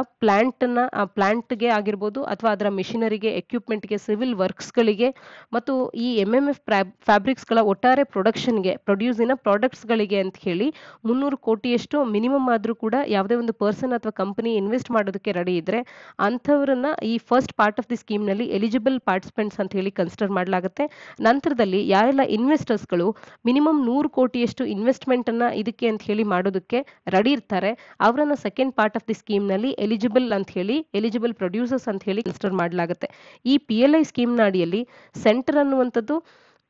ನ, ಆ ಪ್ಲಾಂಟ್ಗೆ ಆಗಿರ್ಬೋದು ಅಥವಾ ಅದರ ಮಿಷಿನರಿಗೆ ಎಕ್ವಿಪ್ಮೆಂಟ್ಗೆ ಸಿವಿಲ್ ವರ್ಕ್ಸ್ ಗಳಿಗೆ ಮತ್ತು ಈ ಎಂ ಎಂ ಎಫ್ ಫ್ಯಾಬ್ರಿಕ್ಸ್ಗಳ ಒಟ್ಟಾರೆ ಪ್ರೊಡಕ್ಷನ್ಗೆ ಪ್ರೊಡ್ಯೂಸಿನ ಪ್ರಾಡಕ್ಟ್ಸ್ಗಳಿಗೆ ಅಂತ ಹೇಳಿ ಮುನ್ನೂರು ಕೋಟಿಯಷ್ಟು ಮಿನಿಮಮ್ ಆದರೂ ಕೂಡ ಯಾವುದೇ ಒಂದು ಪರ್ಸನ್ ಅಥವಾ ಕಂಪನಿ ಇನ್ವೆಸ್ಟ್ ಮಾಡೋದಕ್ಕೆ ರೆಡಿ ಇದ್ರೆ ಅಂಥವ್ರನ್ನ ಈ ಫಸ್ಟ್ ಪಾರ್ಟ್ ಆಫ್ ದಿ ಸ್ಕೀಮ್ನಲ್ಲಿ ಎಲಿಜಿಬಲ್ ಪಾರ್ಟಿಸಿಪೆಂಟ್ಸ್ ಅಂತ ಹೇಳಿ ಕನ್ಸಿಡರ್ ಮಾಡಲಾಗುತ್ತೆ. ನಂತರದಲ್ಲಿ ಯಾರೆಲ್ಲ ಇನ್ವೆಸ್ಟರ್ಸ್ಗಳು ಮಿನಿಮಮ್ ನೂರು ಕೋಟಿಯಷ್ಟು ಇನ್ವೆಸ್ಟ್ಮೆಂಟ್ ಅನ್ನ ಇದಕ್ಕೆ ಅಂತ ಹೇಳಿ ಮಾಡೋದಕ್ಕೆ ರೆಡಿ ಇರ್ತಾರೆ. ಅವರನ್ನ ಸೆಕೆಂಡ್ ಪಾರ್ಟ್ ಆಫ್ ದಿ ಸ್ಕೀಮ್ನಲ್ಲಿ ಎಲಿಜಿಬಲ್ ಅಂತ ಹೇಳಿ ಎಲಿಜಿಬಲ್ ಪ್ರೊಡ್ಯೂಸರ್ಸ್ ಅಂತ ಹೇಳಿ ಕನ್ಸಿಡರ್ ಮಾಡಲಾಗುತ್ತೆ. ಈ ಪಿ ಎಲ್ ಐ ಸ್ಕೀಮ್ ಅಡಿಯಲ್ಲಿ ಸೆಂಟರ್ ಅನ್ನುವಂಥದ್ದು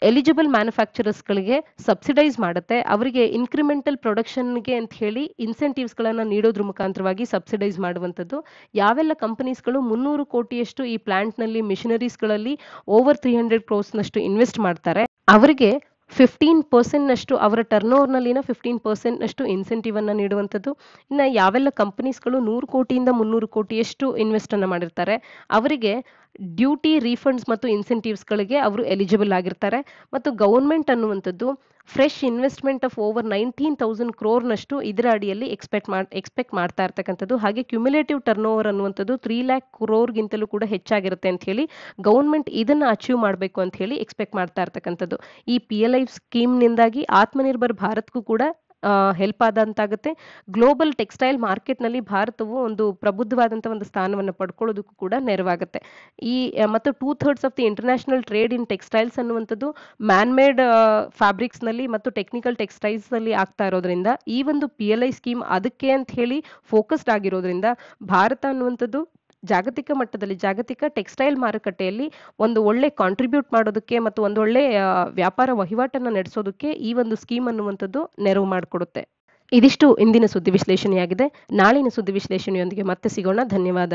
ಎಲಿಜಿಬಲ್ ಮ್ಯಾನುಫ್ಯಾಕ್ಚರರ್ಸ್ಗಳಿಗೆ ಸಬ್ಸಿಡೈಸ್ ಮಾಡುತ್ತೆ. ಅವರಿಗೆ ಇನ್ಕ್ರಿಮೆಂಟಲ್ ಪ್ರೊಡಕ್ಷನ್ಗೆ ಅಂತ ಹೇಳಿ ಇನ್ಸೆಂಟಿವ್ಸ್ಗಳನ್ನು ನೀಡೋದ್ರ ಮುಖಾಂತರವಾಗಿ ಸಬ್ಸಿಡೈಸ್ ಮಾಡುವಂಥದ್ದು. ಯಾವೆಲ್ಲ ಕಂಪನೀಸ್ಗಳು ಮುನ್ನೂರು ಕೋಟಿಯಷ್ಟು ಈ ಪ್ಲಾಂಟ್ನಲ್ಲಿ ಮಿಷನರೀಸ್ಗಳಲ್ಲಿ ಓವರ್ ತ್ರೀ ಹಂಡ್ರೆಡ್ ಕ್ರೋಸ್ನಷ್ಟು ಇನ್ವೆಸ್ಟ್ ಮಾಡ್ತಾರೆ. ಅವರಿಗೆ ಫಿಫ್ಟೀನ್ ಪರ್ಸೆಂಟ್ನಷ್ಟು ಅವರ ಟರ್ನ್ ಓವರ್ನಲ್ಲಿನ ಫಿಫ್ಟೀನ್ ಪರ್ಸೆಂಟ್ನಷ್ಟು ಇನ್ಸೆಂಟಿವ್ ಅನ್ನು ನೀಡುವಂಥದ್ದು. ಇನ್ನು ಯಾವೆಲ್ಲ ಕಂಪ್ನೀಸ್ಗಳು ನೂರು ಕೋಟಿಯಿಂದ ಮುನ್ನೂರು ಕೋಟಿಯಷ್ಟು ಇನ್ವೆಸ್ಟ್ ಅನ್ನು ಮಾಡಿರ್ತಾರೆ. ಅವರಿಗೆ ಡ್ಯೂಟಿ ರೀಫಂಡ್ಸ್ ಮತ್ತು ಇನ್ಸೆಂಟಿವ್ಸ್ಗಳಿಗೆ ಅವರು ಎಲಿಜಿಬಲ್ ಆಗಿರ್ತಾರೆ. ಮತ್ತು ಗೌರ್ಮೆಂಟ್ ಅನ್ನುವಂಥದ್ದು fresh investment of over nineteen thousand ಕ್ರೋರ್ನಷ್ಟು ಇದರ ಅಡಿಯಲ್ಲಿ ಎಕ್ಸ್ಪೆಕ್ಟ್ ಮಾಡ್, ಎಕ್ಸ್ಪೆಕ್ಟ್ ಮಾಡ್ತಾ ಇರ್ತಕ್ಕಂಥದ್ದು. ಹಾಗೆ ಕ್ಯುಮುಲೇಟಿವ್ ಟರ್ನ್ ಓವರ್ ಅನ್ನುವಂಥದ್ದು ತ್ರೀ ಲ್ಯಾಕ್ ಕ್ರೋರ್ಗಿಂತಲೂ ಕೂಡ ಹೆಚ್ಚಾಗಿರುತ್ತೆ ಅಂತ ಹೇಳಿ ಗೌರ್ಮೆಂಟ್ ಇದನ್ನು ಅಚೀವ್ ಮಾಡಬೇಕು ಅಂತ ಹೇಳಿ ಎಕ್ಸ್ಪೆಕ್ಟ್ ಮಾಡ್ತಾ ಇರ್ತಕ್ಕಂಥದ್ದು. ಈ ಪಿ ಎಲ್ ಐ ಸ್ಕೀಮ್ನಿಂದಾಗಿ ಆತ್ಮನಿರ್ಭರ್ ಭಾರತ್ಗೂ ಕೂಡ ಹೆಲ್ಪ್ ಆದಂತಾಗುತ್ತೆ. ಗ್ಲೋಬಲ್ ಟೆಕ್ಸ್ಟೈಲ್ ಮಾರ್ಕೆಟ್ನಲ್ಲಿ ಭಾರತವು ಒಂದು ಪ್ರಬುದ್ಧವಾದಂಥ ಒಂದು ಸ್ಥಾನವನ್ನು ಪಡ್ಕೊಳ್ಳೋದಕ್ಕೂ ಕೂಡ ನೆರವಾಗುತ್ತೆ. ಈ ಮತ್ತು two thirds of the international trade in textiles ಅನ್ನುವಂಥದ್ದು ಮ್ಯಾನ್ ಮೇಡ್ ಫ್ಯಾಬ್ರಿಕ್ಸ್ನಲ್ಲಿ ಮತ್ತು ಟೆಕ್ನಿಕಲ್ ಟೆಕ್ಸ್ಟೈಲ್ಸ್ನಲ್ಲಿ ಆಗ್ತಾ ಇರೋದ್ರಿಂದ, ಈ ಒಂದು ಪಿ ಎಲ್ ಐ ಸ್ಕೀಮ್ ಅದಕ್ಕೆ ಅಂತ ಹೇಳಿ ಫೋಕಸ್ಡ್ ಆಗಿರೋದ್ರಿಂದ, ಭಾರತ ಅನ್ನುವಂಥದ್ದು ಜಾಗತಿಕ ಮಟ್ಟದಲ್ಲಿ, ಜಾಗತಿಕ ಟೆಕ್ಸ್ಟೈಲ್ ಮಾರುಕಟ್ಟೆಯಲ್ಲಿ ಒಂದು ಒಳ್ಳೆ ಕಾಂಟ್ರಿಬ್ಯೂಟ್ ಮಾಡೋದಕ್ಕೆ ಮತ್ತು ಒಂದು ಒಳ್ಳೆ ವ್ಯಾಪಾರ ವಹಿವಾಟನ್ನು ನಡೆಸೋದಕ್ಕೆ ಈ ಒಂದು ಸ್ಕೀಮ್ ಅನ್ನುವಂಥದ್ದು ನೆರವು ಮಾಡಿಕೊಡುತ್ತೆ. ಇದಿಷ್ಟು ಇಂದಿನ ಸುದ್ದಿ ವಿಶ್ಲೇಷಣೆಯಾಗಿದೆ. ನಾಳಿನ ಸುದ್ದಿ ವಿಶ್ಲೇಷಣೆಯೊಂದಿಗೆ ಮತ್ತೆ ಸಿಗೋಣ. ಧನ್ಯವಾದ.